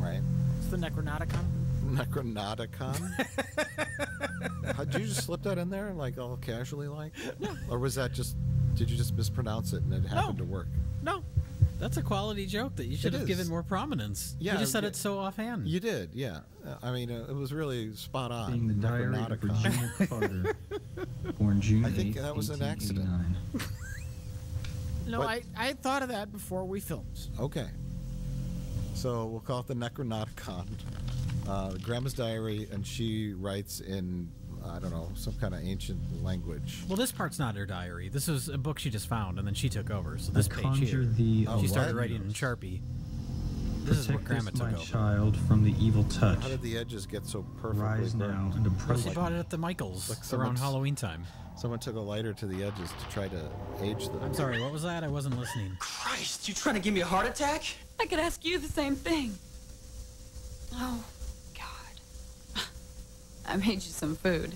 right? It's the Necronauticon. Necronauticon. How, did you just slip that in there, like all casually, like? Or was that just? Did you just mispronounce it and it happened to work? No. That's a quality joke that you should It have is. given more prominence. Yeah, you just said yeah. it so offhand. You did, yeah. I mean, uh, it was really spot on. Being the diary of Virginia Carter, born June I think 8th, that was an accident. No, What? I, I thought of that before we filmed. Okay. So we'll call it the Necronauticon. Uh, Grandma's diary, and she writes in, I don't know, some kind of ancient language. Well, this part's not her diary. This is a book she just found, and then she took over. So this I page here, thee, Oh, she started writing in Sharpie. This is what Protect Grandma us, took my over. child from the evil touch. How did the edges get so perfectly Rise now burned? and Well, approach she bought it at the Michaels Like around Halloween time. Someone took a lighter to the edges to try to age them. I'm sorry, what was that? I wasn't listening. Christ, you trying to give me a heart attack? I could ask you the same thing. Oh, God. I made you some food.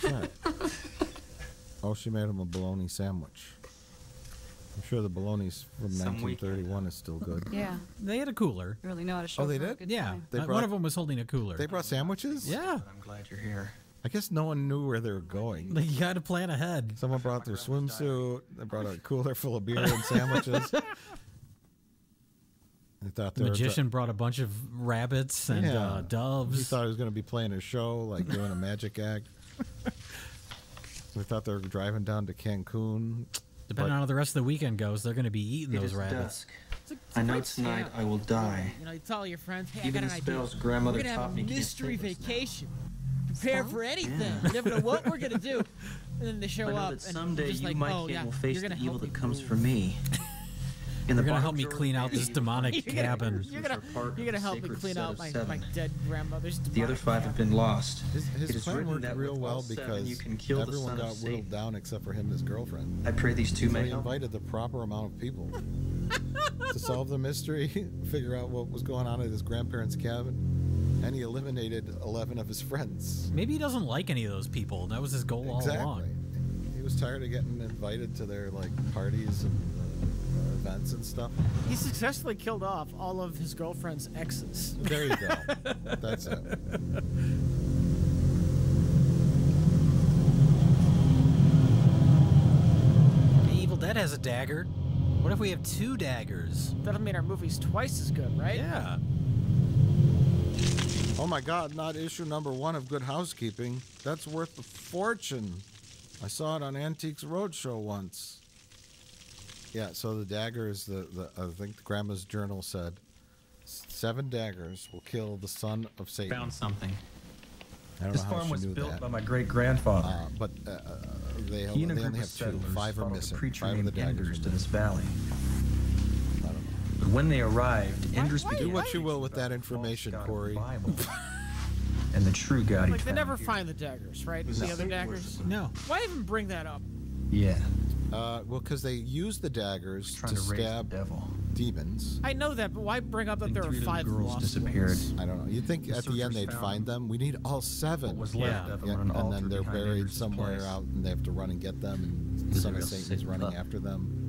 What's oh, she made him a bologna sandwich. I'm sure the bologna's from Some 1931 is still good. Yeah. They had a cooler. You really know how to show Oh, they did? Yeah. They brought- one of them was holding a cooler. They brought sandwiches? Yeah, I'm glad you're here. I guess no one knew where they were going. Like you got to plan ahead. Someone brought their swimsuit. They brought a cooler full of beer and sandwiches. They thought The they were magician brought a bunch of rabbits and Yeah. uh, He thought he was going to be playing a show, like doing a magic act. We thought they were driving down to Cancun. Depending on how the rest of the weekend goes, they're going to be eating those rabbits. dusk. It's a, it's I a know tonight scam. I will die. You know, you tell your friends, hey, Even I got an Bell's idea. grandmother we're gonna have a mystery save now. vacation. Prepare for anything. You never know what we're gonna do. And then they show I know up, that and someday you're just you, like, my oh, kid, yeah, will face the evil that comes move. for me. In You're the gonna help me clean out this demonic You're gonna, cabin. you're gonna, you're gonna help me clean out my, my dead grandmother's The other demonic five have been lost. His, his It is plan written worked that real well because you can kill everyone got whittled Satan. down except for him and his girlfriend. I pray these two So may he help. invited the proper amount of people to solve the mystery, figure out what was going on at his grandparents' cabin, and he eliminated 11 of his friends. Maybe he doesn't like any of those people. That was his goal all Exactly. along. He was tired of getting invited to their like parties and events and stuff. He successfully killed off all of his girlfriend's exes. There you go. That's it. Hey, Evil Dead has a dagger. What if we have two daggers? That'll make our movies twice as good, right? Yeah. Oh my God! Not issue number one of Good Housekeeping. That's worth a fortune. I saw it on Antiques Roadshow once. Yeah. So the daggers. The, the I think the Grandma's journal said seven daggers will kill the son of Satan. Found something. I don't This know how farm she was knew built that. by my great grandfather. Uh, but uh, uh, they, he and a they group only of have two. settlers Five are followed missing. a preacher Five of the named daggers Enders to this valley. But when they arrived, Enders why- began Do what you will with that information, Corey. And the true God he Like they never here. find the daggers, right? Was The other daggers. No. Why even bring that up? Yeah, Uh, well, because they use the daggers to to raise the stab devil. demons. I know that, but why bring up that there are three little five girls lost disappeared. ones? I don't know. You'd think The at the end they'd find them. We need all seven. What was Yeah. of them Yeah, an and then they're buried somewhere place. out, and they have to run and get them, and the son of real Satan's running pup. after them.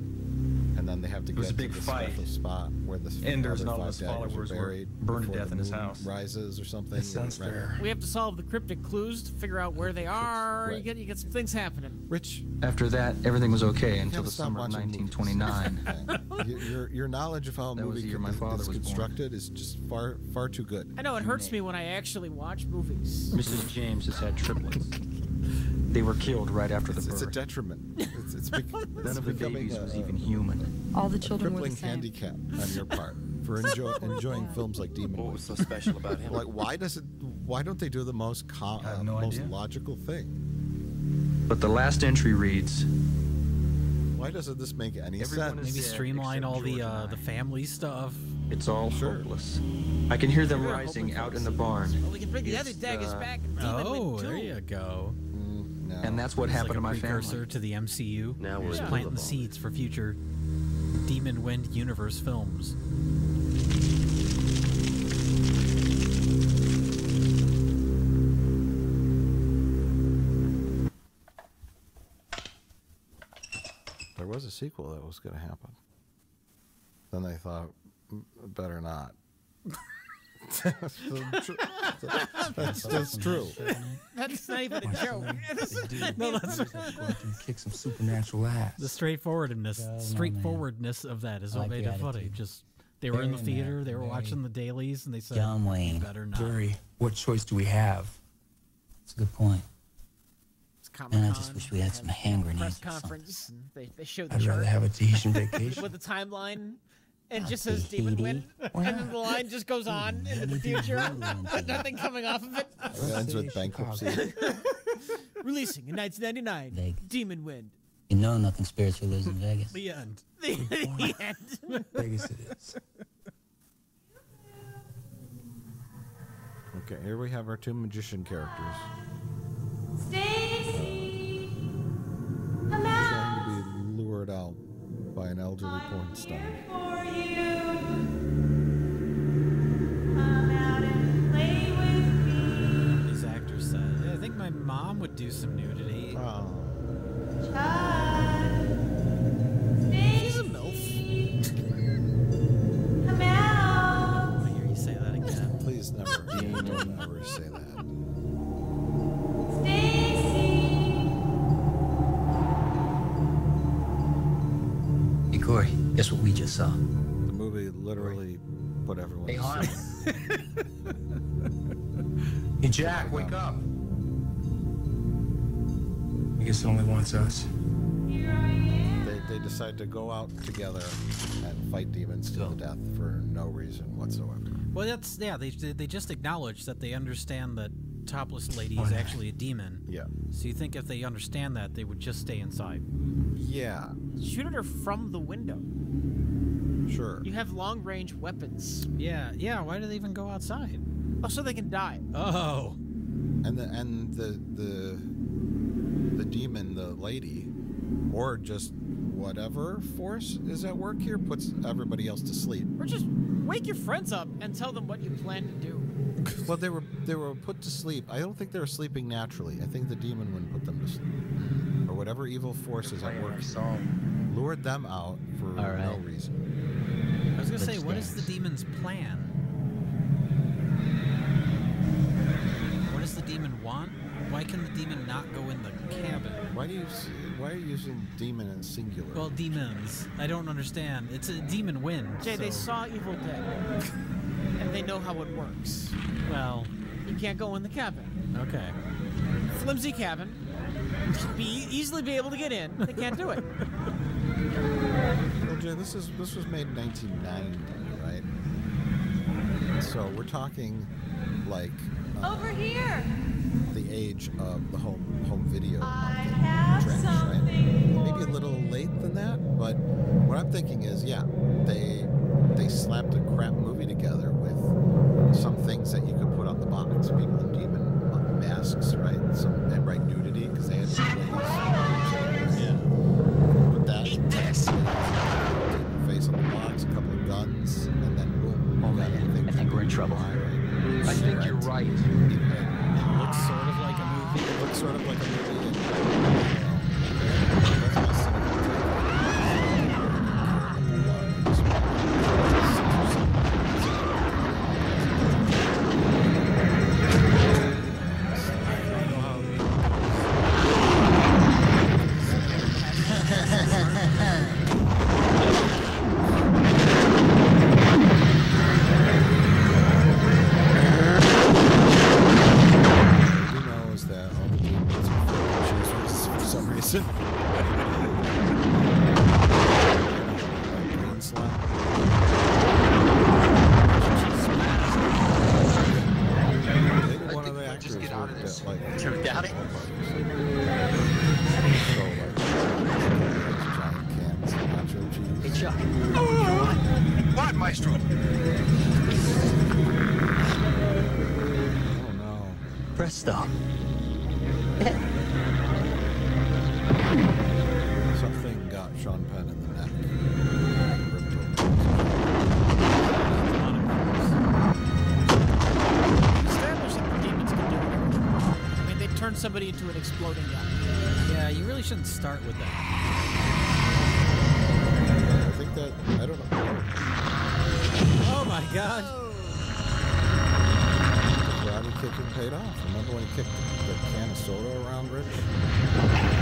And then they have to It was get a big to the fight. special spot where the s- Enders other and all five his daggers followers are were buried burned to death in his house. rises or something. It sounds Right. fair. We have to solve the cryptic clues to figure out where they are. You get you get some things happening. Rich, After that, everything was okay until the summer of 1929. your, your your knowledge of how a movie the year my father is was born. constructed is just far far too good. I know it hurts me when I actually watch movies. Mrs. James has had triplets. They were killed right after the It's, it's a detriment. It's, it's, bec- None it's of the becoming babies a, was even human. All the a children were the crippling same. handicap on your part for enjoy, enjoying films like Demon What was so special about him? Like, why does it? Why don't they do the most com- I uh, no most idea. logical thing? But the last entry reads Why doesn't this make any Everyone sense? Maybe streamline all the George and uh, the family stuff. It's all Sure. hopeless. I can hear them rising out in the barn. Well, we can bring the It's, other daggers uh, back. Demon Oh, Wind there you go. No. And that's what It's happened like to my precursor family. to the MCU. Now You're we're just planting the seeds for future Demon Wind universe films. There was a sequel that was going to happen. Then they thought, "Mm, better not. that's, true. that's, that's true. That's not even a joke. No, that's kick some supernatural ass. the straightforwardness. Go, no, man. straightforwardness of that is what like made it funny. Just they were in the Very theater, nice, they were very- watching the dailies, and they said, John "You Wayne. better not." Jerry, what choice do we have? That's a good point. It's Man, I just wish we had some hand Press grenades. or something. conference. and They, they showed the I'd chart rather have a Tahitian vacation. with the timeline. And just Not says Demon Tahiti. Wind. And then the line just goes on into the future with nothing coming off of it. It ends with bankruptcy. Releasing in 1999. Vegas. Demon Wind. You know nothing spiritual lives in Vegas. The end. The, the end. Vegas it is. Okay, here we have our two magician characters. Stacy! Come Trying to be lured out by an elderly porn star. for you. Come out and play with me. These actors said, "I think my mom would do some nudity." Oh, She's a MILF. Come out. I want to hear you say that again. please never, don't say that. Saw? The movie literally put everyone Hey, to Harlan. sleep. Hey, Jack, wake up. I guess it only wants us. Here I am. They, they decide to go out together and fight demons to the death for no reason whatsoever. Well, that's yeah. They they just acknowledge that they understand that topless lady is oh, actually a demon. Yeah. So you think if they understand that, they would just stay inside? Yeah, Shoot at her from the window. Sure. You have long range weapons. Yeah, yeah. Why do they even go outside? Oh, so they can die. Oh, And the and the the the demon, the lady, or just whatever force is at work here puts everybody else to sleep. Or just wake your friends up and tell them what you plan to do. Well, they were they were put to sleep. I don't think they were sleeping naturally. I think the demon would put them to sleep, or whatever evil force is at work lured them out for All no reason. I was gonna Good say, what is the demon's plan? What does the demon want? Why can the demon not go in the cabin? Why do you s- why are you using demon in singular? Well, demons. I don't understand. It's a demon wind. Jay, they saw Evil Dead. and they know how it works. Well, You can't go in the cabin. okay. Flimsy cabin. Be easily be able to get in. They can't do it. Well, Jay, this is this was made in 1990, right? So we're talking like uh, Over here. Age of the home home video I market trends, right? Maybe a little late than that, but what I'm thinking is, yeah, they they slapped a crap movie shouldn't start with that. I think that I don't know. Oh my god. The karate kicking paid off. Remember when he kicked the, the can of soda around Rich?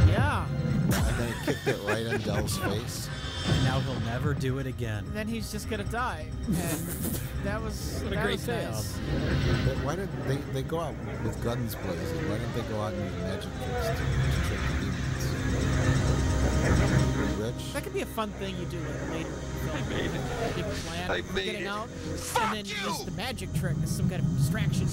Yeah. And then he kicked it right in Dell's face. And now he'll never do it again. Then he's just gonna die. And that was What a great was payoff. nice. But why did they they go out with guns blazing? Why didn't they go out and use magic tricks Rich? That could be a fun thing you do like later. in the film. A big plan I made getting it. out, and then you! use the magic trick as some kind of distraction.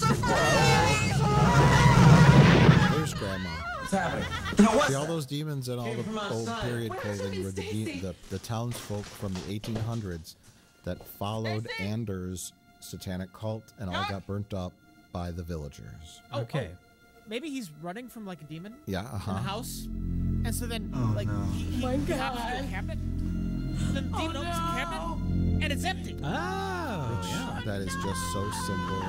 There's Grandma. What's happening? See all those demons and all the old outside. period Where's clothing were the, de- the the townsfolk from the 1800s that followed Anders' satanic cult and all got burnt up by the villagers. Oh, oh. Okay. oh, maybe he's running from like a demon. Yeah, In uh-huh. In the house, and so then Oh, like no. he, he My hops to a God. cabinet. The demon opens the cabinet, and it's empty. Oh, Which yeah. that is just so simple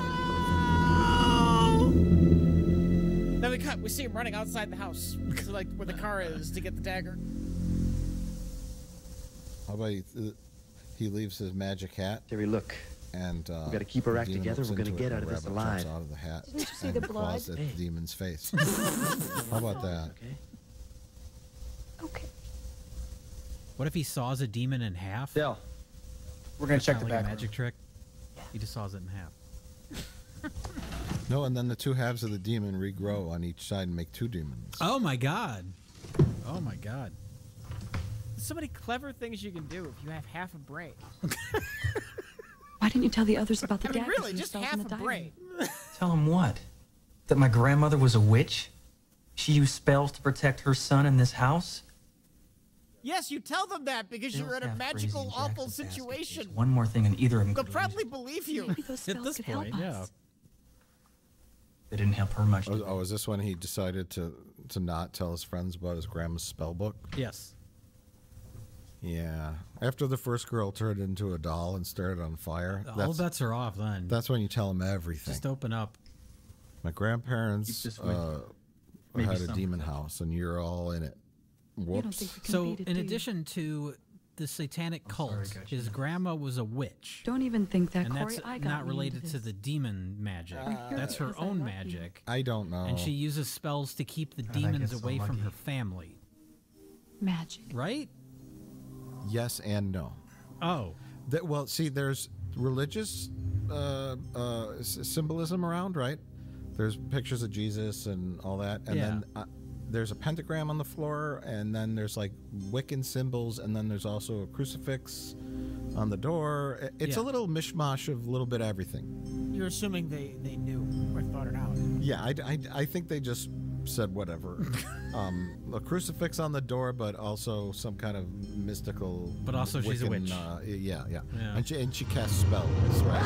Then we cut. We see him running outside the house, so like where the car is to get the dagger. How about he, uh, he leaves his magic hat Terry, look. And uh, We gotta keep our act together. We're gonna get out of this rabbit alive. out of the hat Didn't you see the claws blood? at the demon's face. How about that? Okay. Okay. What if he saws a demon in half? Yeah. we're gonna check the like back. a magic trick. He just saws it in half. No, and then the two halves of the demon regrow on each side and make two demons. Oh my god. Oh my god. There's so many clever things you can do if you have half a brain. Why didn't you tell the others about the I mean, daggers really, just yourself half a the diary? brain. Tell them what? That my grandmother was a witch? She used spells to protect her son in this house? Yes, you tell them that because They you're in a have crazy magical, awful and situation. One more thing and either of them They'll could probably believe you. Maybe those At this could help point, yeah. us. They didn't help her much. Oh, did oh, is this when he decided to to not tell his friends about his grandma's spell book? Yes. Yeah. After the first girl turned into a doll and started on fire, All that's, bets are off then. that's when you tell him everything. Just open up. My grandparents Keep uh, had a demon house, and you're all in it. Whoops. think we can So, it, in addition to the satanic cult, sorry, gotcha. his grandma was a witch. Don't even think that, and Corey. that's I got not related to the demon magic. here that's her because I own magic. I don't know. And she uses spells to keep the demons get so away from her family. magic. Right? Yes and no. Oh. That, well, see, there's religious uh, uh, s- symbolism around, right? There's pictures of Jesus and all that, and then uh, there's a pentagram on the floor, and then there's like Wiccan symbols, and then there's also a crucifix on the door. It's a little mishmash of a little bit of everything. You're assuming they, they knew or thought it out. Yeah, I, I, I think they just said whatever. um, a crucifix on the door, but also some kind of mystical. But also she's a witch. Uh, yeah, yeah, Yeah. And she and she casts spells, right?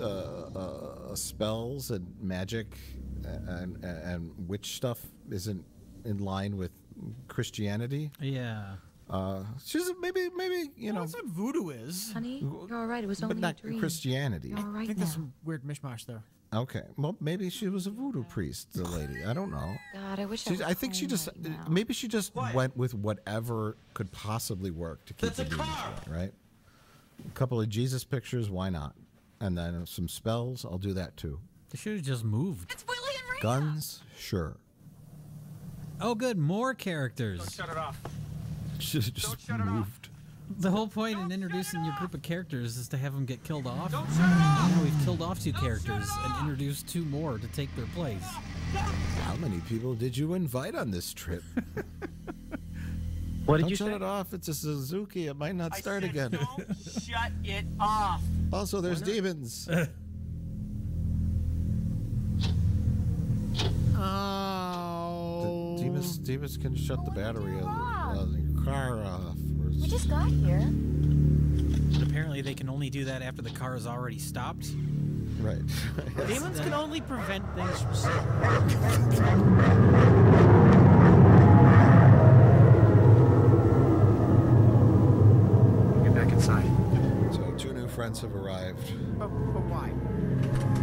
Uh, uh, spells and magic and, and and witch stuff isn't in line with Christianity. Yeah. Uh, she's maybe maybe you know, That's what voodoo is. Honey, you're all right. It was but only not a dream. Christianity. You're all I think now. there's some weird mishmash there. Okay, well maybe she was a voodoo priest, the lady. I don't know. God, I wish I was I think she just right maybe she just went with whatever could possibly work to keep That's the a demons car. away, right? A couple of Jesus pictures, why not? And then some spells, I'll do that too. They should have just moved. It's Willie and Rita. Guns, sure. Oh, good. More characters. Shut it off. Should have just moved. The whole point in introducing your group of characters is to have them get killed off. Don't shut it off. Now we've killed off two characters and introduced two more to take their place. How many people did you invite on this trip? What did Don't you shut say? it off. It's a Suzuki. It might not start again. Don't shut it off. Also, there's demons. Oh. The demons, demons can shut the battery of, the, of your car off or just got here. But apparently they can only do that after the car is already stopped. Right. Demons can only prevent things from slipping. Get back inside. So two new friends have arrived. But, but why?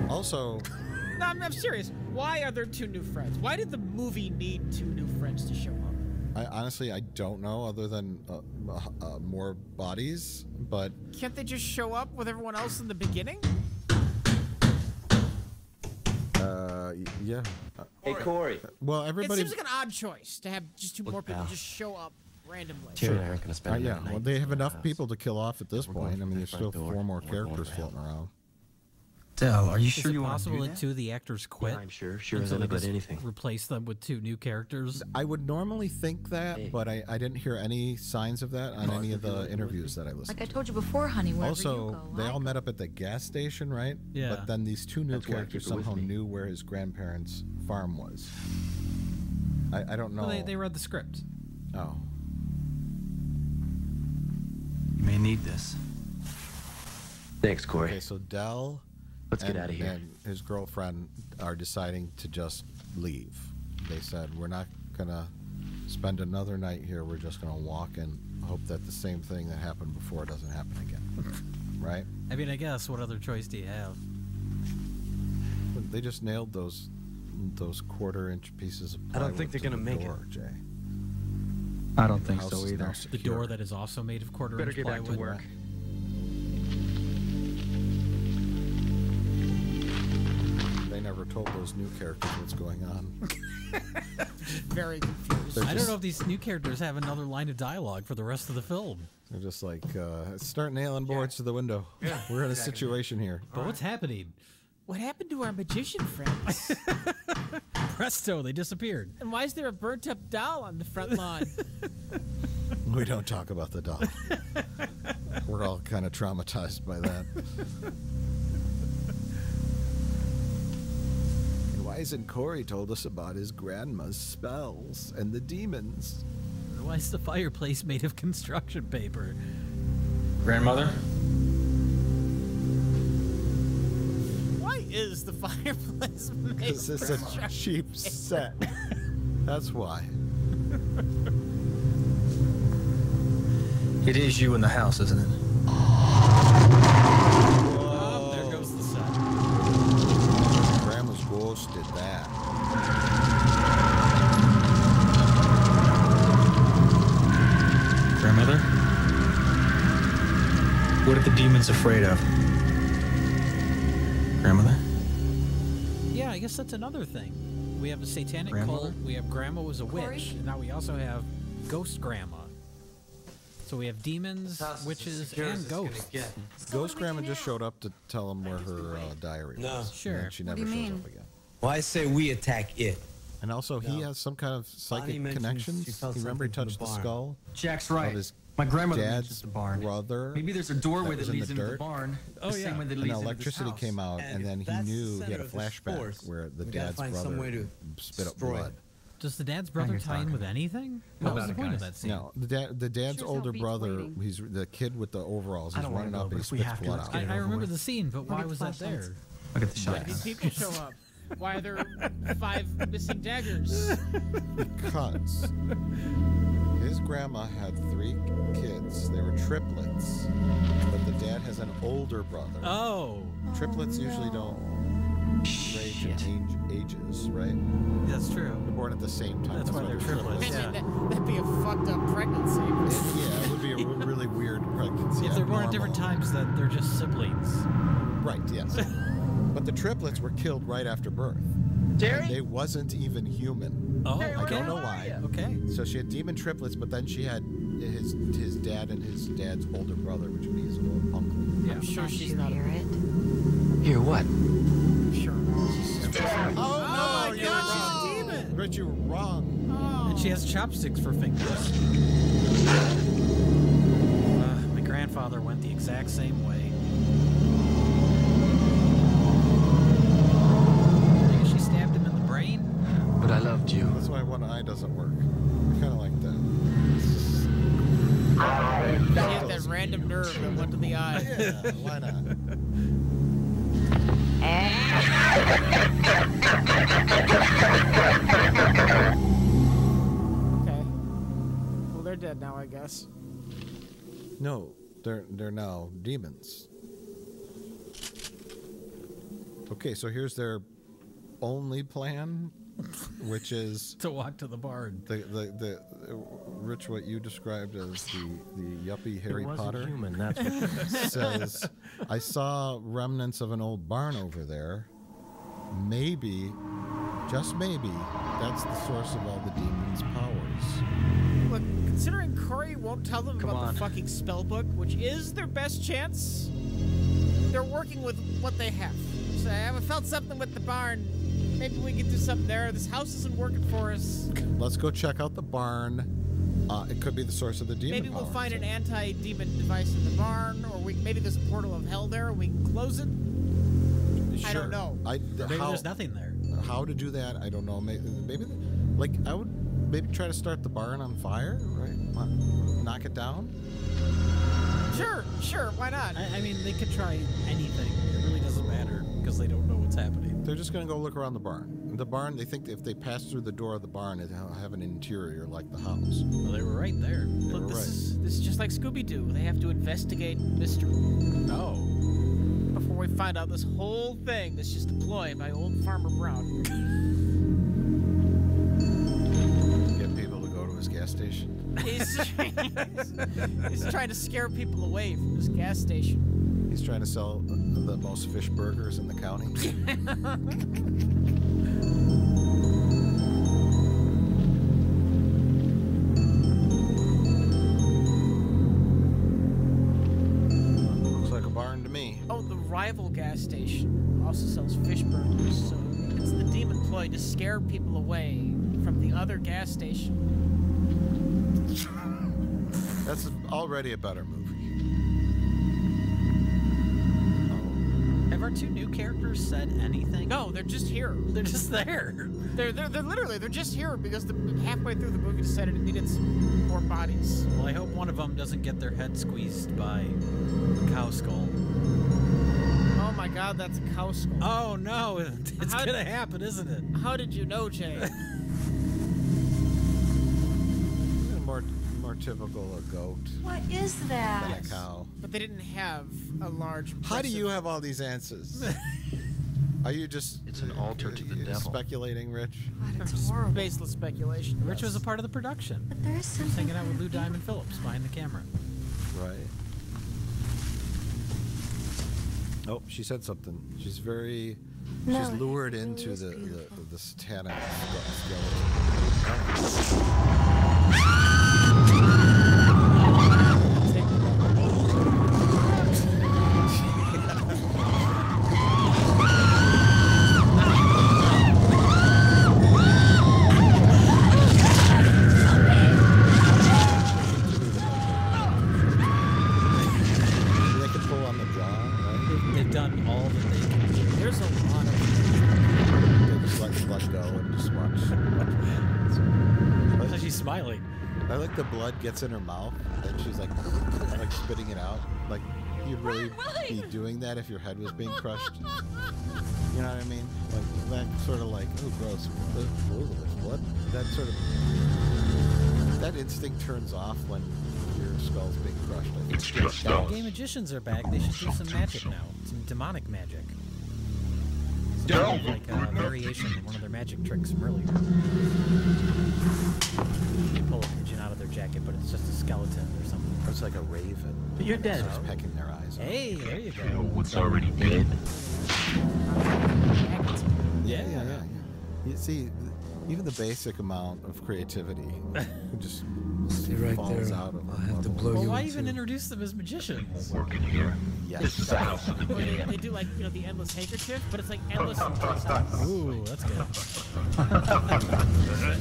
Also, No, I'm, I'm serious. Why are there two new friends? Why did the movie need two new friends to show up? I honestly I don't know other than uh, uh, uh, more bodies, but Can't they just show up with everyone else in the beginning? uh, yeah. Uh, Hey, Corey. Well, everybody. It seems like an odd choice to have just two more people pal. just show up randomly. Terry and I aren't gonna Uh, spend yeah, well, they have enough house. people to kill off at this We're point. I mean, there's still door, four more we're characters floating around. Dell, are you Is sure it you want to possible do that that? two of the actors quit? Yeah, I'm sure. Sure and as so they anybody just anything. Replace them with two new characters. I would normally think that, Hey. but I, I didn't hear any signs of that on any of the interviews that I listened Like I told you before, honey, Also, you go, they all met up at the gas station, right? Yeah. But then these two new That's characters keep it with somehow knew where his grandparents' farm was. I, I don't know. Well, they, they read the script. oh. You may need this. Thanks, Corey. Okay, so Dell Let's get and, outta here. and his girlfriend are deciding to just leave. They said, We're not going to spend another night here. We're just going to walk and hope that the same thing that happened before doesn't happen again. right? I mean, I guess what other choice do you have? They just nailed those those quarter inch pieces of I don't think they're gonna the make it. Jay. I don't think so either. The door that is also made of quarter Better inch get back to plywood. work. Told those new characters what's going on. Very confused. They're I don't just- know if these new characters have another line of dialogue for the rest of the film. They're just like, uh, start nailing boards to the window. Yeah, We're in a exactly. situation here. But what's happening? What happened to our magician friends? Presto, they disappeared. and why is there a burnt up doll on the front lawn? We don't talk about the doll. We're all kind of traumatized by that. And Corey told us about his grandma's spells and the demons? Why is the fireplace made of construction paper? Grandmother? why is the fireplace made Because of it's a construction cheap paper? set. That's why. It is you in the house, isn't it? What are the demons afraid of? Grandmother? Yeah, I guess that's another thing. We have a satanic Grandmother? cult. We have grandma was a Corey? witch, and now we also have ghost grandma. So we have demons, witches, and ghosts. Ghost Grandma just showed up to tell him where her uh, diary No. was. Sure. And she What never do you shows mean? up again. Well, I say we attack it. And also, he has some kind of psychic mentions connections. felt You remember he touched the the, skull Jack's of right. his My grandmother dad's mentions the barn. brother. Maybe there's a doorway that that, was in leads the into dirt. the barn. Oh, the yeah. same way that and leads into electricity house. came out, And and, then he knew he had a flashback force, where the we gotta dad's find some way to spit up blood. it. Does the dad's brother tie in with anything? What was the it, point of that scene? No, the dad, the dad's Sure older brother. waiting. He's the kid with the overalls. He's running go, up and he if spits blood out. I, it I over remember the scene, but why was that there? Look at the shot. These people show up. Why are there five missing daggers? Because his grandma had three kids. They were triplets, but the dad has an older brother. Oh, Triplets usually oh, don't range in age, ages, right? that's true. They're born at the same time. That's why they're triplets. Man, Yeah. that, that'd be a fucked up pregnancy. yeah, it would be a re- really weird pregnancy. If they're born at different times, then they're just siblings. Right, yes. but the triplets were killed right after birth. Jerry? They wasn't even human. Oh, I don't know why. Okay. So she had demon triplets, but then she had his his dad and his dad's older brother, which would be his little uncle. I'm sure she's not. hear it. Hear what? Sure. Oh, no, you're God, she's a demon. But you were wrong. Oh. And she has chopsticks for fingers. Uh, my grandfather went the exact same way. But I loved you. That's why one eye doesn't work. I kind of like that. Hit that, that random nerve that went to the eye. Yeah, why not? Okay. Well, they're dead now, I guess. No, they're they're now demons. Okay, so here's their only plan, which is to walk to the barn. The the, the Rich, what you described as the the yuppie Harry wasn't Potter human, that's what- says, I saw remnants of an old barn over there. Maybe, just maybe, that's the source of all the demons' powers. Look, considering Corey won't tell them Come about on. the fucking spell book, which is their best chance, they're working with what they have. So I haven't felt something with the barn. Maybe we can do something there. This house isn't working for us. Let's go check out the barn. Uh, it could be the source of the demon Maybe we'll powers. find an anti-demon device in the barn, or we maybe there's a portal of hell there. and We can close it. I Sure. don't know. I, Maybe how, there's nothing there. How to do that? I don't know. Maybe, maybe, like I would maybe try to start the barn on fire, right? Knock it down. Sure, sure. Why not? I, I mean, they could try anything. It really doesn't matter because they don't know what's happening. They're just gonna go look around the barn. The barn. They think if they pass through the door of the barn, it'll have an interior like the house. Well, they were right there. They Look, were this right. is this is just like Scooby Doo. They have to investigate mystery. No. Before we find out this whole thing that's just a ploy by old Farmer Brown. Get people to go to his gas station. He's, he's trying to scare people away from this gas station. He's trying to sell uh, the most fish burgers in the county. Looks like a barn to me. Oh, the rival gas station also sells fish burgers, so it's the demon ploy to scare people away from the other gas station. That's already a better movie. Our two new characters said anything? No, they're just here. They're just there. They're, they're, they're literally, they're just here because the, halfway through the movie decided it needed some more bodies. Well, I hope one of them doesn't get their head squeezed by a cow skull. Oh my god, that's a cow skull. Oh no, it's How- gonna happen, isn't it? How did you know, Jay? More, more typical a goat What is that? than a cow. But they didn't have a large. How do you have all these answers? Are you just It's an altar to the devil. speculating, Rich? It's horrible. baseless speculation? Rich was a part of the production. But there is He was something. hanging out with Lou Diamond Phillips behind the camera. Right. Oh, she said something. She's very. No, she's lured really into the, the, the satanic skeleton. Ah! Blood gets in her mouth and she's like, like spitting it out. Like you'd really be doing that if your head was being crushed. You know what I mean? Like that sort of like, oh, gross. Ugh, ooh, there's blood. That sort of that instinct turns off when your skull's being crushed. I think. It's just Now, us. gay magicians are back. They should do some magic now. Some demonic magic. Some Don't. kind of like a variation of one of their magic tricks from earlier. They pull a pigeon out of their jacket, but it's just a skeleton or something. It's like a raven. But you're dead. Just pecking their eyes. out. Hey, there you You know what's already dead? Yeah, yeah, yeah. You see, even the basic amount of creativity just Stay right falls there. out of I'll have to blow Well, you why into- even introduce them as magicians? Working here. Yes. This is the house of the Well, they, dead. they do like you know the endless handkerchief, but it's like endless in two sides. Ooh, that's good.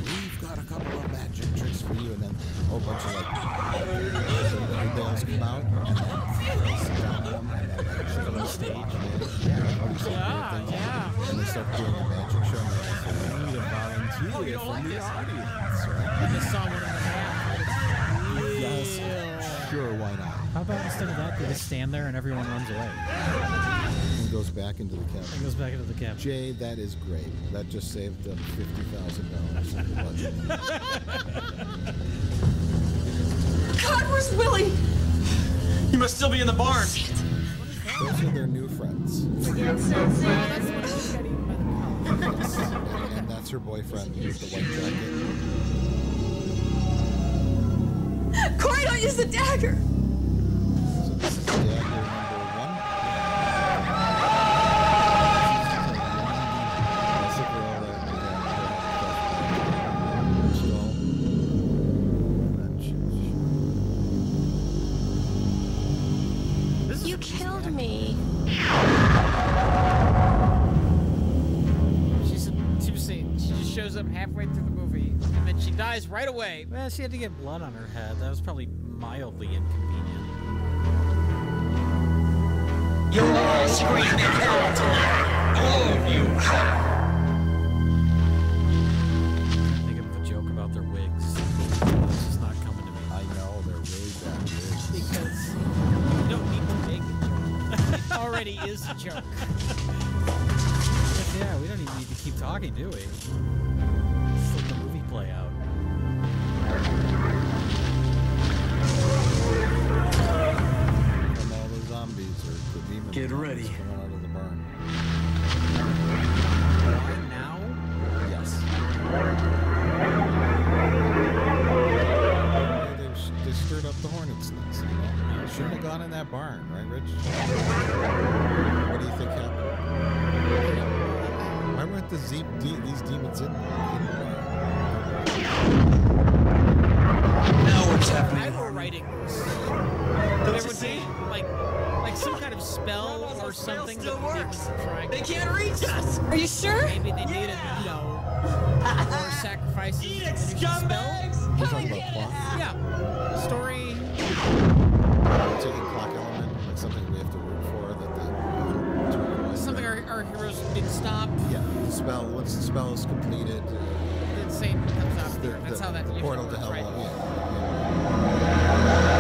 We've got a couple of magic tricks for you, and then a whole bunch of like nails come out, and then they sit down on them, and then they go on stage, and they, yeah, all these weird Yeah, things. yeah. And they start doing a magic show, and oh, "We need a volunteer oh, you don't from like the this? audience, right?" I just saw one in the back. Yes. Sure, why not? How about instead of that, they just stand there and everyone runs away? And goes back into the It cabin. goes back into the cabin. Jay, that is great. That just saved them fifty thousand dollars in the budget. God, where's Willie? He must still be in the barn. Those are their new friends. and, and that's her boyfriend with the white jacket. Corey, don't use the dagger. So this is dagger number one. That's the girl that we had skull. And then she- You killed me. She's she was saying she just shows up halfway through the movie and then she dies right away. Well, she had to get blood on her head. That was probably mildly inconvenient. You're all screaming. All of you. Think sure? Maybe they needed, you know, more sacrifices. Eat it, finish the spell. scumbags. We're talking about clock. Yeah. Story. Taking clock element, like something we have to root for that they to. Something our, our heroes didn't stop. Yeah, the spell. Once the spell is completed, uh, Then Satan comes out the, here. That's the how that usually portal to works, hell. right? Yeah.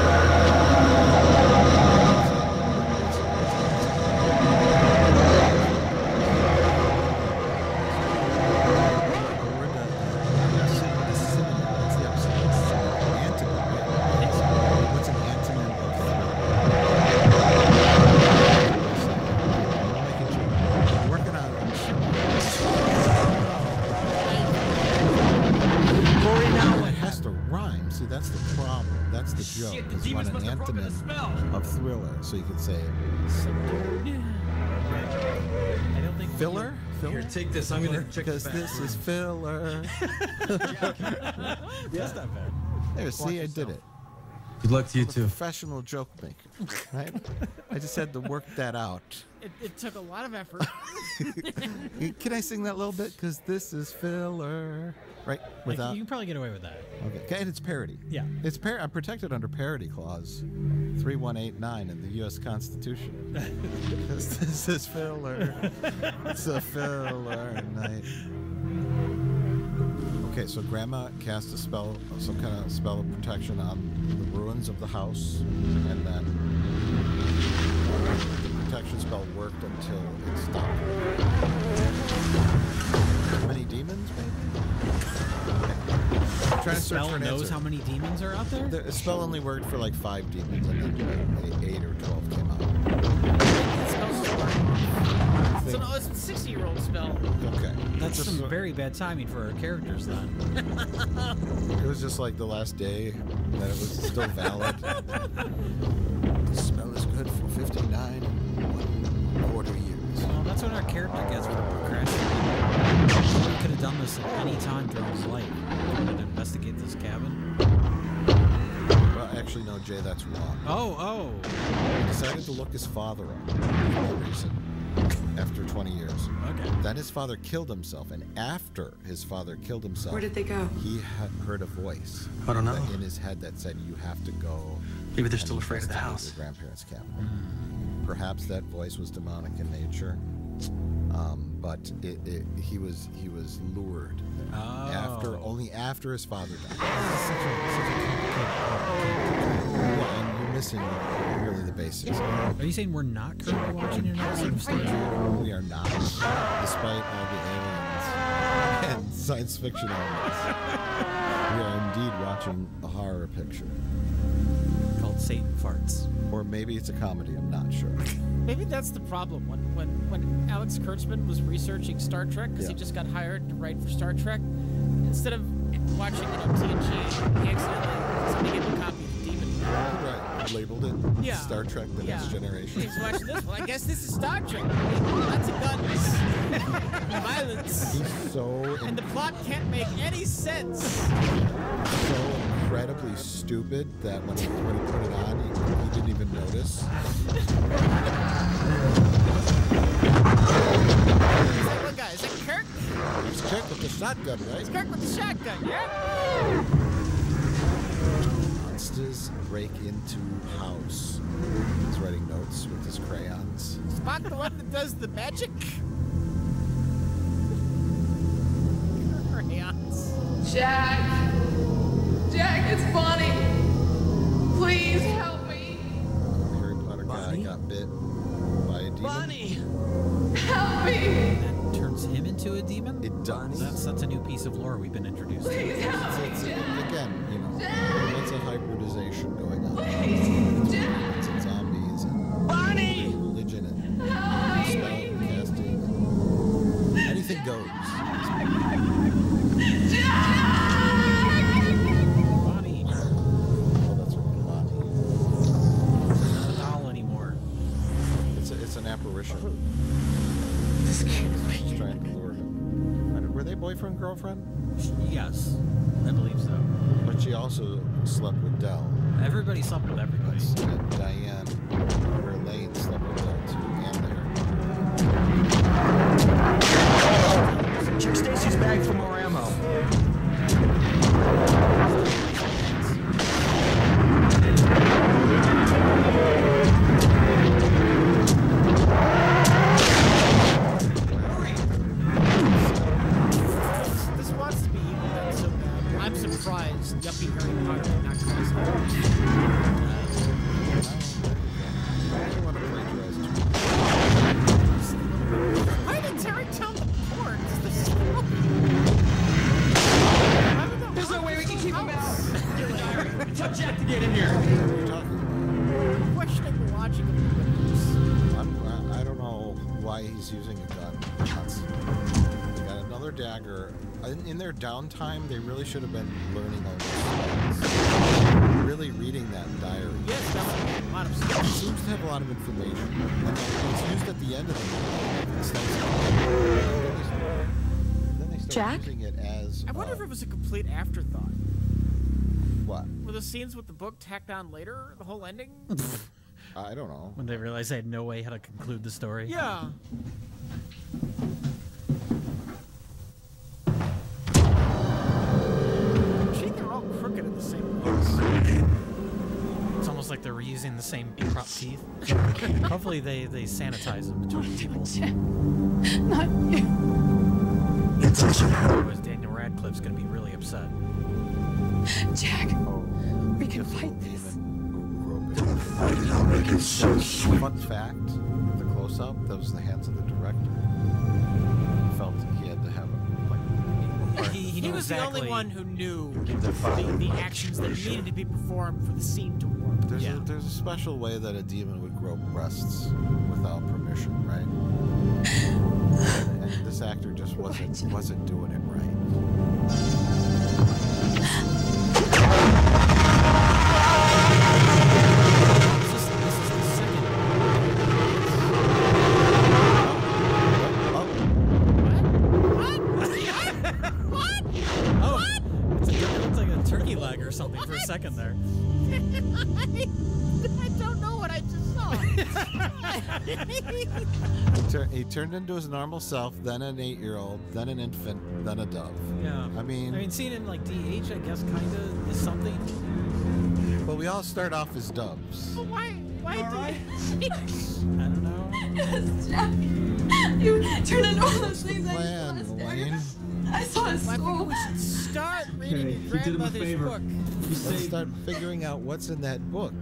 Because this is filler. That's not bad. There, see, I did it. Good luck to you too. professional joke maker, right? I just had to work that out. It, it took a lot of effort. Can I sing that a little bit? Because this is filler, right? Without you can probably get away with that. okay, okay, and it's parody. Yeah. It's par- I'm protected under parody clause 3189 in the U.S. Constitution. this is filler. It's a filler night. Okay, so Grandma cast a spell, some kind of spell of protection on the ruins of the house, and then the protection spell worked until it stopped. How many demons, maybe? I'm trying The to search spell for an knows answer. how many demons are out there. The spell only worked for like five demons, and then like, eight or twelve came out. So hard. It's, an, it's a 60 year old spell. Okay, That's Just some so- very bad timing for our characters then. It was just like the last day that it was still valid. 59 and one quarter years. Well, that's what our character gets for the procrastinating. He could have done this at any time during his life. He wanted to investigate this cabin. Well, actually, no, Jay, that's wrong. Oh, oh. He decided to look his father up for no reason after 20 years. Okay. Then his father killed himself, and after his father killed himself, Where did they go? he had heard a voice I don't know. in his head that said, "You have to go." Maybe they're still afraid of the house. Your grandparents' cabin. Perhaps that voice was demonic in nature, um, but it, it, he was he was lured after Oh. only after his father died. Yeah, and you missing really the basics. Are you saying we're not currently watching an episode of Star We are not, despite all the aliens and science fiction elements. We are indeed watching a horror picture. Called Satan Farts. Or maybe it's a comedy, I'm not sure. Maybe that's the problem. When when when Alex Kurtzman was researching Star Trek, because he just got hired to write for Star Trek, instead of watching you know TNG, he accidentally somebody gave him a copy of Demon. Right, labeled it Yeah. Star Trek The Next Generation. He's watching this. Well, I guess this is Star Trek. Lots of guns, violence, He's so, and the plot can't make any sense. so incredibly stupid that when he, when he put it on, he, he didn't even notice. Is that what guy? Is that Kirk? He's Kirk with the shotgun, right? It's Kirk with the shotgun, yeah? Monsters break into house. He's writing notes with his crayons. Spock the one that does the magic? Crayons. Jack. Jack, it's Bonnie. Please help me. Harry Potter guy got bit by a demon. Bonnie! Help me. That turns him into a demon? It does. That's, that's a new piece of lore we've been introduced to. Please help me, It's, Jack. again, you know, lots of hybridization going on. Please, girlfriend? Yes, I believe so. But she also slept with Dell. Everybody slept with everybody. They really should have been learning all these things. Really reading that diary. Yes, that's a lot of It stuff. seems to have a lot of information. And it's used at the end of the movie. extensively. Then they start Jack? using it as. I wonder uh, if it was a complete afterthought. What? Were the scenes with the book tacked on later? The whole ending? I don't know. When they realized they had no way how to conclude the story. yeah. It's almost like they're reusing the same prop teeth. Hopefully they, they sanitize them between people. Not you. It's Otherwise Daniel Radcliffe's gonna be really upset. Jack, Oh, we can fight this. I'll make it so sweet. Fun fact: the close-up that was the hands of the director. He felt he had to have it like. He, he, He knew was the only one who knew Give the, the actions that needed to be performed for the scene to work. There's, Yeah. a, there's a special way that a demon would grow breasts without permission, right? and this actor just wasn't wasn't doing it right. He turned into his normal self, then an eight-year-old, then an infant, then a dove. Yeah. I mean, I mean, mean, seeing in like DH, I guess, kind of is something. but we all start off as doves. why? Why did? I don't know. Yes, Jack. You turned into all those things I Plan, saw. Wayne. I saw his Well, I think school. we should start reading Okay, your you did him a grandmother's favor. book. You Let's start figuring out what's in that book.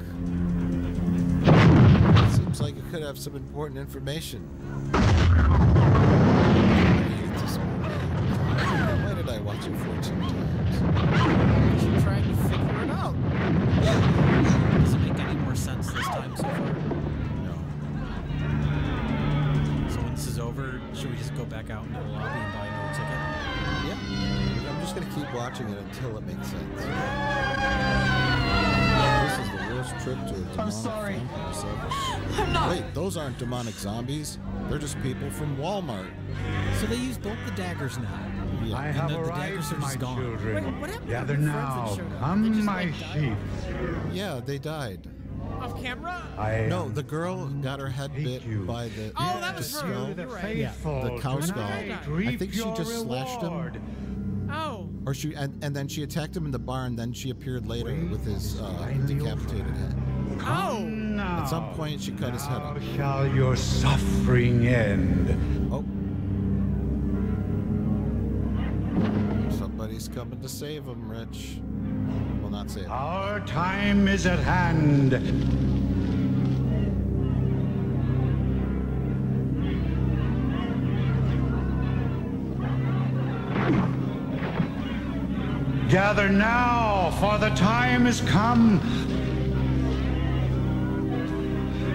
Could have some important information. Why did I watch it 14 times? She's trying to figure it out. Does it make any more sense this time so far? No. So when this is over, should we just go back out into the lobby and buy another ticket? Yeah. I'm just gonna keep watching it until it makes sense. This is the worst trip to a demonic sorry. Vampire service. I'm not- Wait, those aren't demonic zombies. They're just people from Walmart. So they use both the daggers now. Yeah. I And have the- the arrived, daggers are my just gone. children. Wait, what happened Gather the now, showed? They come just, my like, sheep. Yeah, they died. Off camera? I No, the girl got her head bit you. by the, Oh, that the was her. skull. the right. faithful. The cow skull. I think she your just slashed him. Oh. Or she and, and then she attacked him in the barn. Then she appeared later with his uh, decapitated head. Oh. Now, At some point, she cut his head now off. shall your suffering end. Oh. Somebody's coming to save him, Rich. Well, not save him. Our time is at hand. Gather now, for the time is come.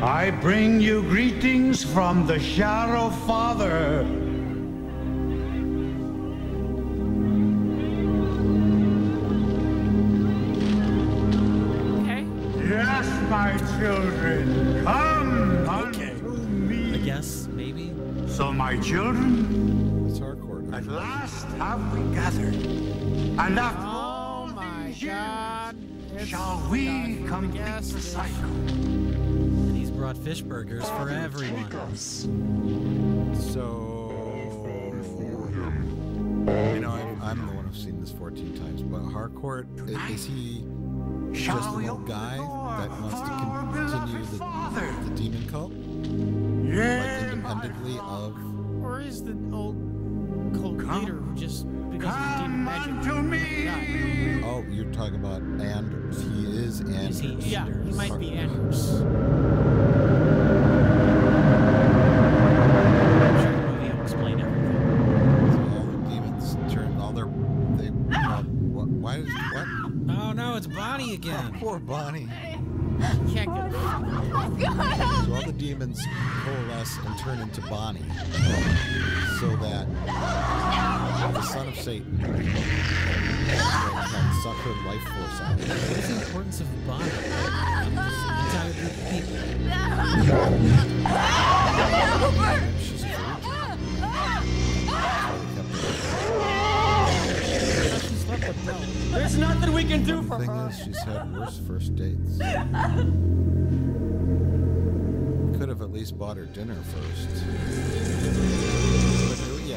I bring you greetings from the Shadow Father. Okay. Yes, my children, come Okay. unto me. I guess, maybe. So, my children, It's hardcore. at last have we gathered, and after Oh all my these years. It's shall we time for complete the station. cycle. And brought fish burgers for everyone. So. You know, I'm, I'm the one who's seen this 14 times, but Harcourt, i- is he just Shall an old guy that wants to our con- beloved continue the, the demon cult? Yeah. Like independently of. Or is the old cult Come. leader who just because of the demon come magic unto died? me. Oh, you're talking about Anders. He is Anders. Is he Yeah, he might be Anders. I'm sure the movie will explain everything. So all the demons turn all their. They. Uh, why is. What? Oh no, it's Bonnie again. Oh, poor Bonnie. Can't get oh, So all the demons coalesce and turn into Bonnie, so that the son of Satan can suck her life force out. What is the importance of Bonnie? This entire group of people. She's a virgin. She slept with Bill. There's nothing we can do for her. The thing is, she's had worse first dates. Could have at least bought her dinner first.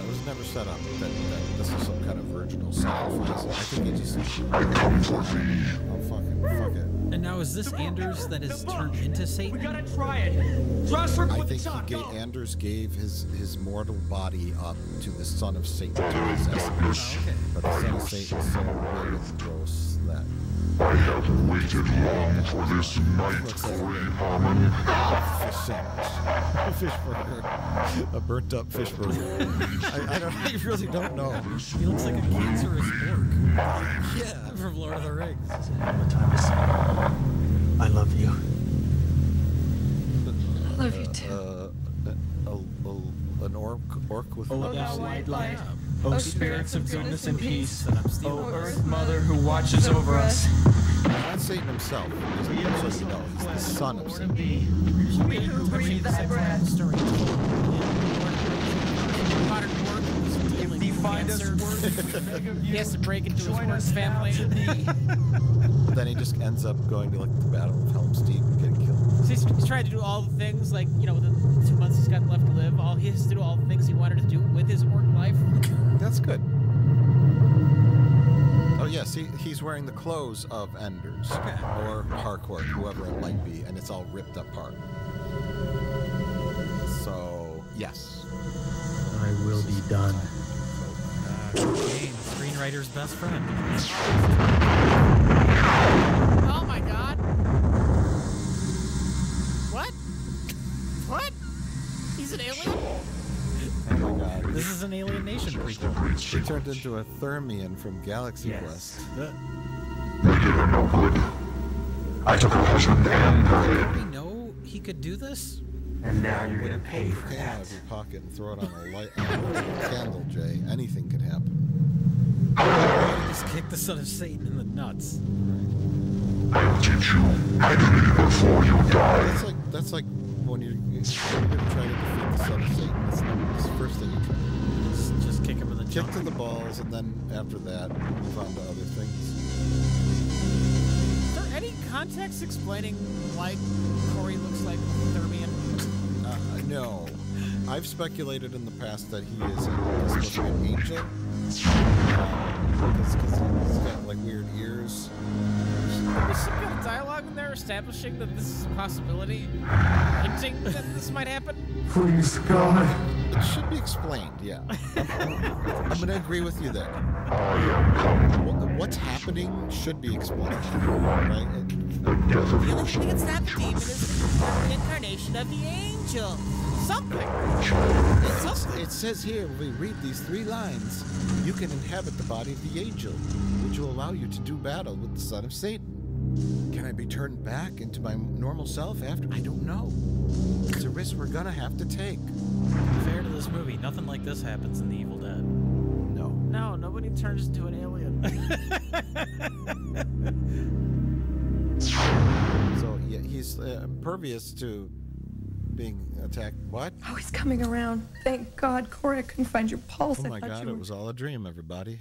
But it, yeah, it was never set up that, that this is some kind of virginal sacrifice. I think it just. Oh, fucking, fuck it. And now is this Anders that has turned into Satan? We gotta try it. Trust her I think shot. he gave, Anders gave his, his mortal body up to the son of Satan to possess him. okay. But the son of Satan is so big and gross that I have waited long for this night, looks like Corey Harmon. fish sandwich, fish burger, a burnt up fish burger. I, I don't, I really don't know. He looks like a cancerous orc Yeah, from Lord of the Rings. What time is it? I love you. I love you too. uh, a, a, an orc, orc with Oh, leprosy. white light. Oh, Oh, spirits of goodness and peace. And Oh, Earth Mother who watches over us. Not Satan himself. He's, so you know, he's the son of Satan. We who breathe thy breath. Story told in modern work. he's dealing If thee find us worthy, He has to break into his join work us family. But then he just ends up going to like the Battle of Helm's Deep and getting killed. So he's, he's trying to do all the things, like, you know, within the two months he's got left to live, all he has to do all the things he wanted to do with his work life. That's good. Oh yes, he, he's wearing the clothes of Anders or Harcourt, whoever it might be, and it's all ripped apart. So yes. I will be done. Uh, cocaine, screenwriter's best friend. This is an Alien Nation prequel. He turned into a Thermian from Galaxy Quest. I took her husband and her. Did we know he could do this? And now you're gonna Pull pay your for can out of your pocket and throw it on a light on a candle, Jay. Anything could happen. Just kick the son of Satan in the nuts. I'll teach you how to live before you die. That's like that's like when you're, you're gonna defeat the of Satan. That's the, first thing you try. Just, just kick him in the Kick junk. to the balls, and then after that, move on to other things. Is there any context explaining why Corey looks like Thermian? Uh, no, I've speculated in the past that he is a, supposed to be an angel. Because he's got like weird ears. There's some kind of dialogue in there establishing that this is a possibility, hinting that this might happen. Please, God. It should be explained, yeah. I'm, I'm going to agree with you there. I am coming. What's happening should be explained, right? It- The death of The your it's not the demon is the incarnation of the angel. Something. It's It's- something. It says here, when we read these three lines, you can inhabit the body of the angel, which will allow you to do battle with the son of Satan. Can I be turned back into my normal self after? I don't know. It's a risk we're gonna have to take. Fair to this movie, nothing like this happens in The Evil Dead. No. No, nobody turns into an alien. So yeah, he's uh, impervious to being attacked. What? Oh, he's coming around. Thank God, Corey, I couldn't find your pulse. Oh my God! It were- was all a dream, everybody.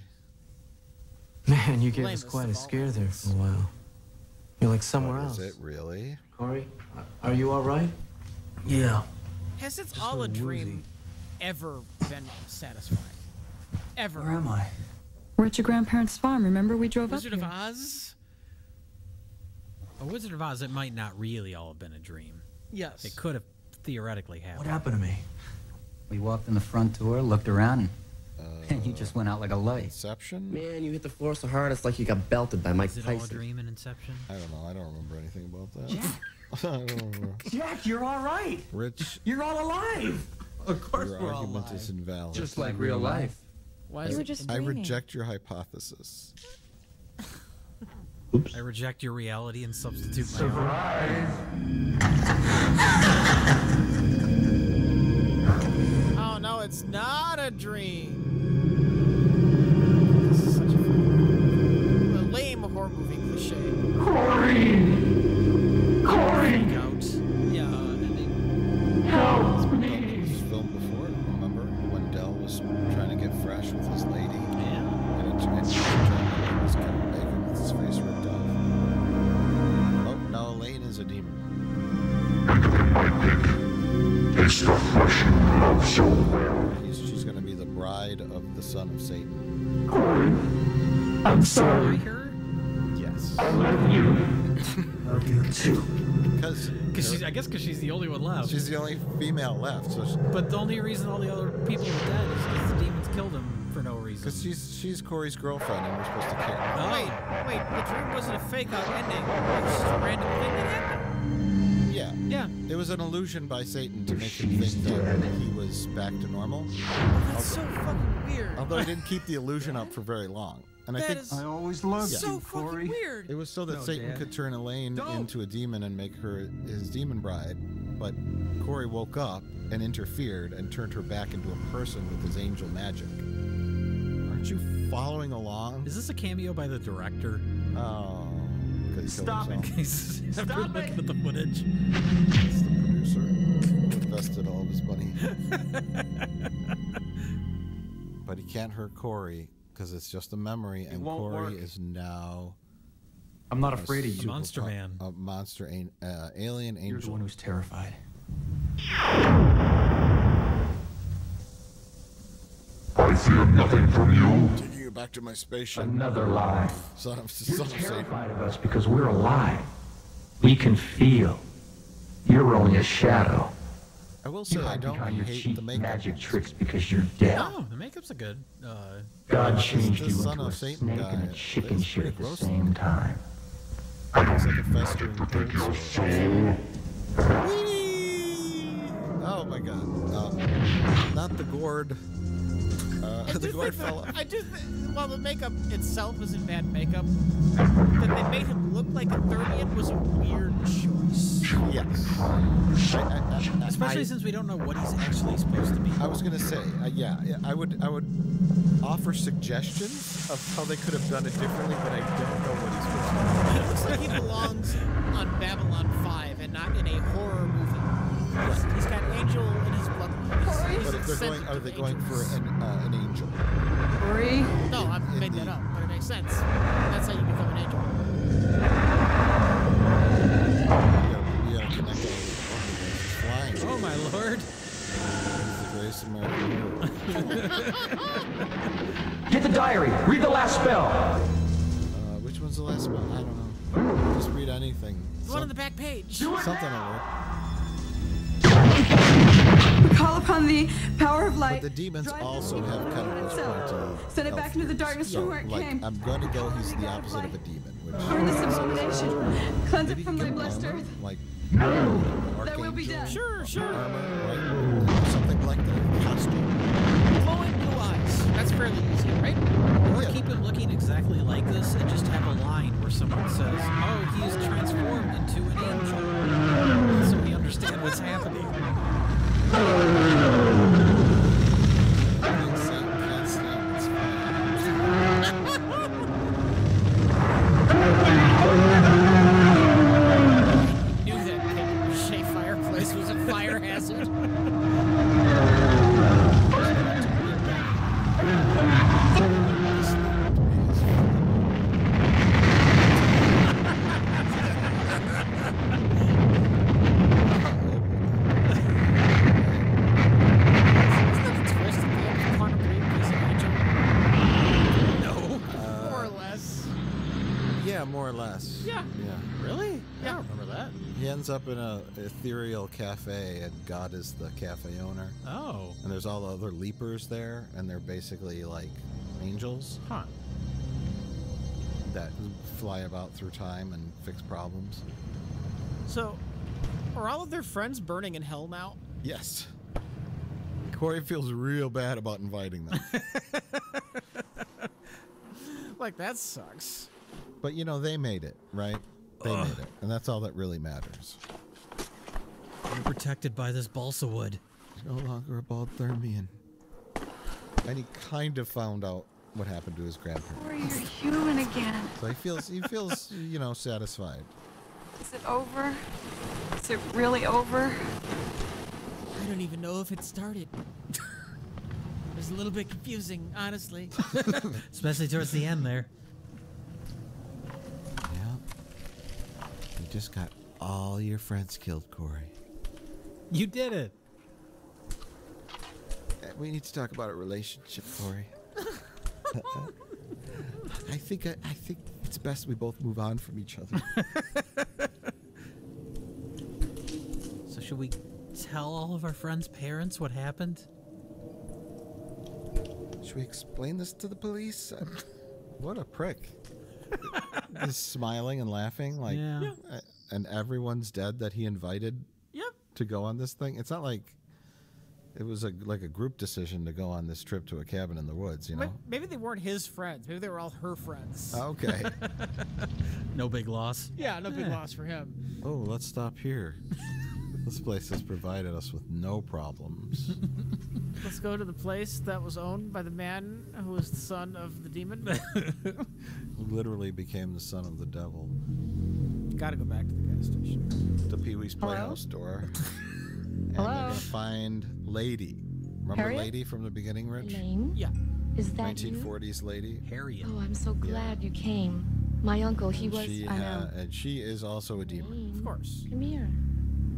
Man, you gave Lamest us quite a scare there laments. for a while. You're like somewhere What is else. Is it really? Corey, are you all right? Yeah. Has it's all a dream ever been satisfying? Ever. Where am I? We're at your grandparents' farm. Remember we drove Wizard up Wizard of here? Oz? A Wizard of Oz, it might not really all have been a dream. Yes. It could have theoretically happened. What happened to me? We walked in the front door, looked around, Uh, and you just went out like a light. Inception? Man, you hit the floor so hard it's like you got belted by Mike Is it all a dream in Inception? I don't know. I don't remember anything about that. I don't remember. Jack, you're all right. Rich, You're all alive. Of course your we're all argument alive. is invalid. Just like real life. Why You is were it just I dreaming. reject your hypothesis. I reject your reality and substitute my own. Oh it's not a dream. This is such a, a lame horror movie cliche. Of the son of Satan. Corey, I'm I sorry. Yes. I love you. love you too. Because Cause she's, uh, I guess because she's the only one left. she's the only female left. So But the only reason all the other people are dead is because the demons killed him for no reason. because she's she's Corey's girlfriend, and we're supposed to care. Oh. Wait, wait, the dream wasn't a fake out ending. It was just a random thing that happened. Yeah. Yeah. It was an illusion by Satan to make him think that he was back to normal. Oh, that's so fucking weird. Although he didn't keep the illusion up for very long. And I think is I always loved so you, fucking Corey. weird. it was so that No, Satan Dad. could turn Elaine Don't. into a demon and make her his demon bride. But Corey woke up and interfered and turned her back into a person with his angel magic. Aren't you following along? Is this a cameo by the director? Oh, because he Stop killed it. himself. After Stop looking it. at the footage. He's the producer who invested all of his money. but he can't hurt Corey because it's just a memory, and won't Corey work. is now I'm not afraid of you. monster po- man. a monster, an- uh, alien You're the one who's terrified. I fear nothing from you. Taking you back to my spaceship. Another lie. Son of, You're son of terrified of us because we're alive. We can feel. You're only a shadow. I will say You I don't behind your hate cheap the makeup. magic tricks because you're dead. Oh, the makeup's a good. Uh, God This- changed you into a Satan snake guy, and a chicken shit at the gross same time. Looks like a festering Take your prince. soul. my god. Um, not the gourd. Uh, I the do think fell off. I think, while the makeup itself isn't bad makeup, that they made him look like a 30th was a weird choice. Yes. Especially since we don't know what he's actually supposed to be. I was gonna say, uh, yeah, yeah, I would, I would offer suggestions of how they could have done it differently, but I don't know what he's supposed to be. It looks like he belongs on Babylon 5 and not in a horror movie. He's- he's got angel in his blood. He's, be. he's But if they're going, are they the going for an, uh, an angel? Corey? No, I made that up, but it makes sense. That's how you become an angel. You gotta connect all the flying. Oh my lord! He's the greatest Get the diary. Read the last spell. Uh, which one's the last spell? I don't know. Just read anything. The one on the back page. Something will work. We call upon the power of But light. the demons also have kind of this point Send it back into the darkness so, from where it like, came. I'm going to go. He's the opposite of a demon. Which Burn this abomination. Cleanse it from thy blessed armor, earth. Like Thy will be done. Sure, sure. armor, right? Something like the costume. Glowing blue eyes. That's fairly easy, right? Or keep him looking exactly like this and just have a line where someone says, Oh, he is transformed into an angel. So we understand what's happening. Thank you. Ethereal cafe, and God is the cafe owner. Oh. And there's all the other leapers there, and they're basically like angels Huh. that fly about through time and fix problems. So, are all of their friends burning in hell now? Yes. Corey feels real bad about inviting them. Like, that sucks. but you know, they made it, right? They made it. And that's all that really matters. You're protected by this balsa wood. He's no longer a bald Thermian. And he kind of found out what happened to his grandparents. Corey, you're human again. So he feels he feels, you know, satisfied. Is it over? Is it really over? I don't even know if it started. it was a little bit confusing, honestly. Especially towards the end there. Yeah. You just got all your friends killed, Corey. You did it. Uh, We need to talk about a relationship, Corey. I think I, I think it's best we both move on from each other. So should we tell all of our friends' parents what happened? Should we explain this to the police? What a prick. Just smiling and laughing like Yeah. Yeah. uh, and everyone's dead that he invited Yep. To go on this thing. It's not like it was a like a group decision to go on this trip to a cabin in the woods, you May- know. Maybe they weren't his friends. Maybe they were all her friends. Okay. No big loss. Yeah, no big Eh. loss for him. oh, let's stop here. this place has provided us with no problems. Let's go to the place that was owned by the man who was the son of the demon. Literally became the son of the devil. Gotta go back to the gas station. The Pee Wee's Hello? Playhouse store. and Hello? they're gonna find Lady. Remember Harriet? Lady from the beginning, Rich? Elaine? Yeah. Is that you? 1940s Lady. Harriet. Oh, I'm so glad you came. My uncle, he And was. she I ha- know. and she is also a demon. Of course. Come here.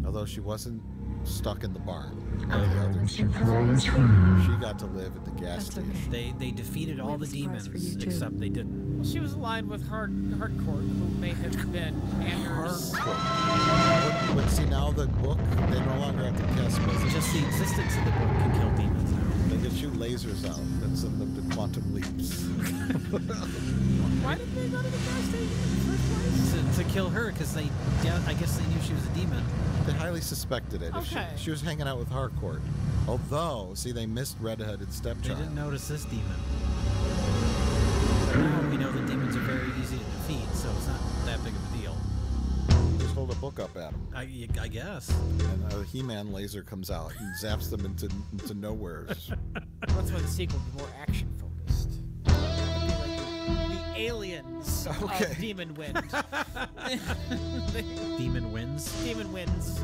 Although she wasn't stuck in the barn. The others. Surprise for you. She got to live at the gas That's station. They they defeated all the have a surprise demons for you, too. except they didn't. Well, she was aligned with hard Harcourt, who may have been Anders. But, but see now the book, they no longer have to test Just the existence of the book can kill demons now. They They shoot lasers out that send them to quantum leaps. Why did they go to the gas station in the first place? To, to kill her because they, yeah, I guess they knew she was a demon. They highly suspected it. If she- Okay. She, was hanging out with Harcourt. Although, see, they missed redheaded They stepchild. didn't notice this demon. Now we know that demons are very easy to defeat, so it's not that big of a deal. Just hold a book up at him. I, I guess. And a He-Man laser comes out and zaps them into into nowheres. That's why the sequel would be more action focused. The aliens Okay. of Demon Wind. Demon wins. Demon Winds.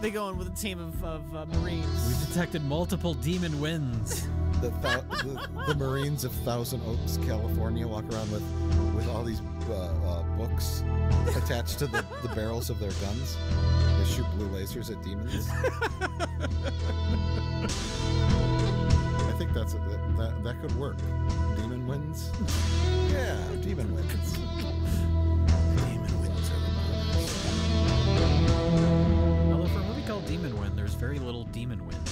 They go in with a team of, of uh, Marines. We've detected multiple demon wins. The, the the Marines of Thousand Oaks, California, walk around with with all these uh, uh, books attached to the, the barrels of their guns. They shoot blue lasers at demons. I think that's a, that, that could work. Demon wins. Yeah, demon wins. Demon wins. Although for a movie called Demon Wind, there's very little demon wind.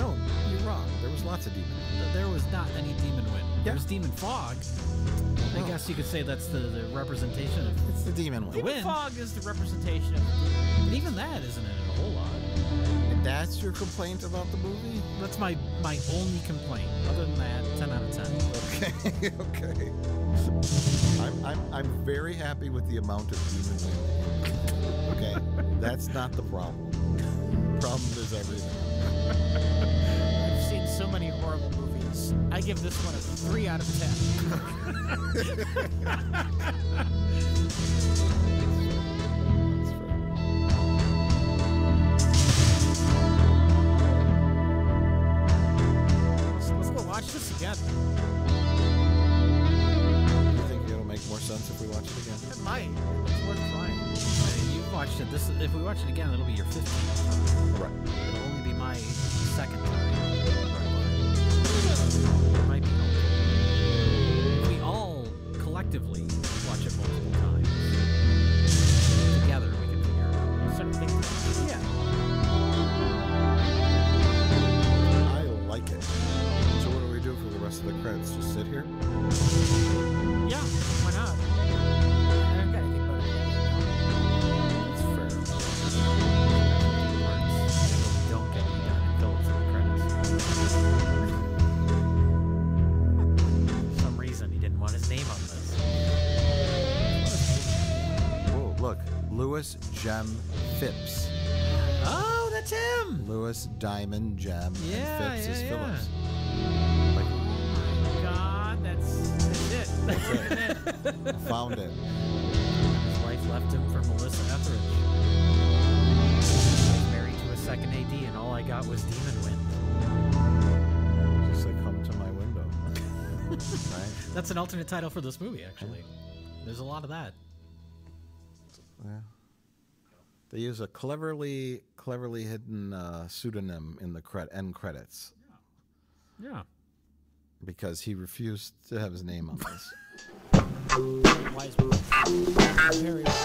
No, you're wrong. There was lots of demon. There was not any demon wind. There was demon fog. I Oh. guess you could say that's the, the representation of It's the demon the wind. wind. Fog is the representation of But even that isn't in it a whole lot. And that's your complaint about the movie? That's my my only complaint. Other than that, 10 out of 10. Okay, okay. I'm, I'm, I'm very happy with the amount of demon wind. Okay, that's not the problem. The Problem is everything. I give this one a 3 out of 10. Let's, let's go watch this again. You think it'll make more sense if we watch it again? It might. It's worth trying. You've watched it. This if we watch it again, it'll be your 15th. Diamond Gem Yeah, and Phipps is yeah, yeah. Phillips. do. God, that's, that's it. That's it. Found it. His wife left him for Melissa Etheridge. Married to a second AD, and all I got was Demon Wind. Just like come to my window. right? That's an alternate title for this movie, actually. There's a lot of that. Yeah. They use a cleverly, cleverly hidden uh, pseudonym in the cred- end credits Yeah. because he refused to have his name on this. Wise move. Very wise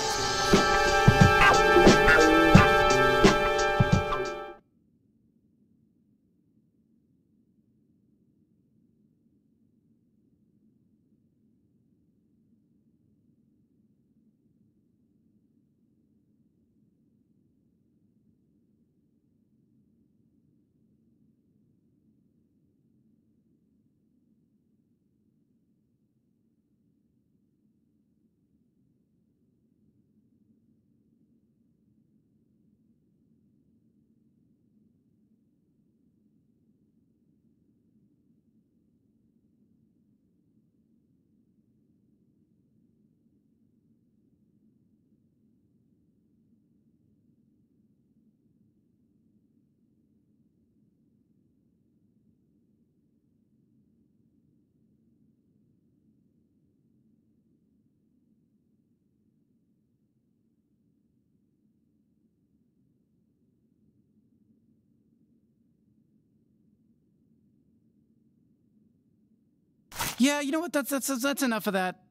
Yeah, you know what? That's that's that's enough of that.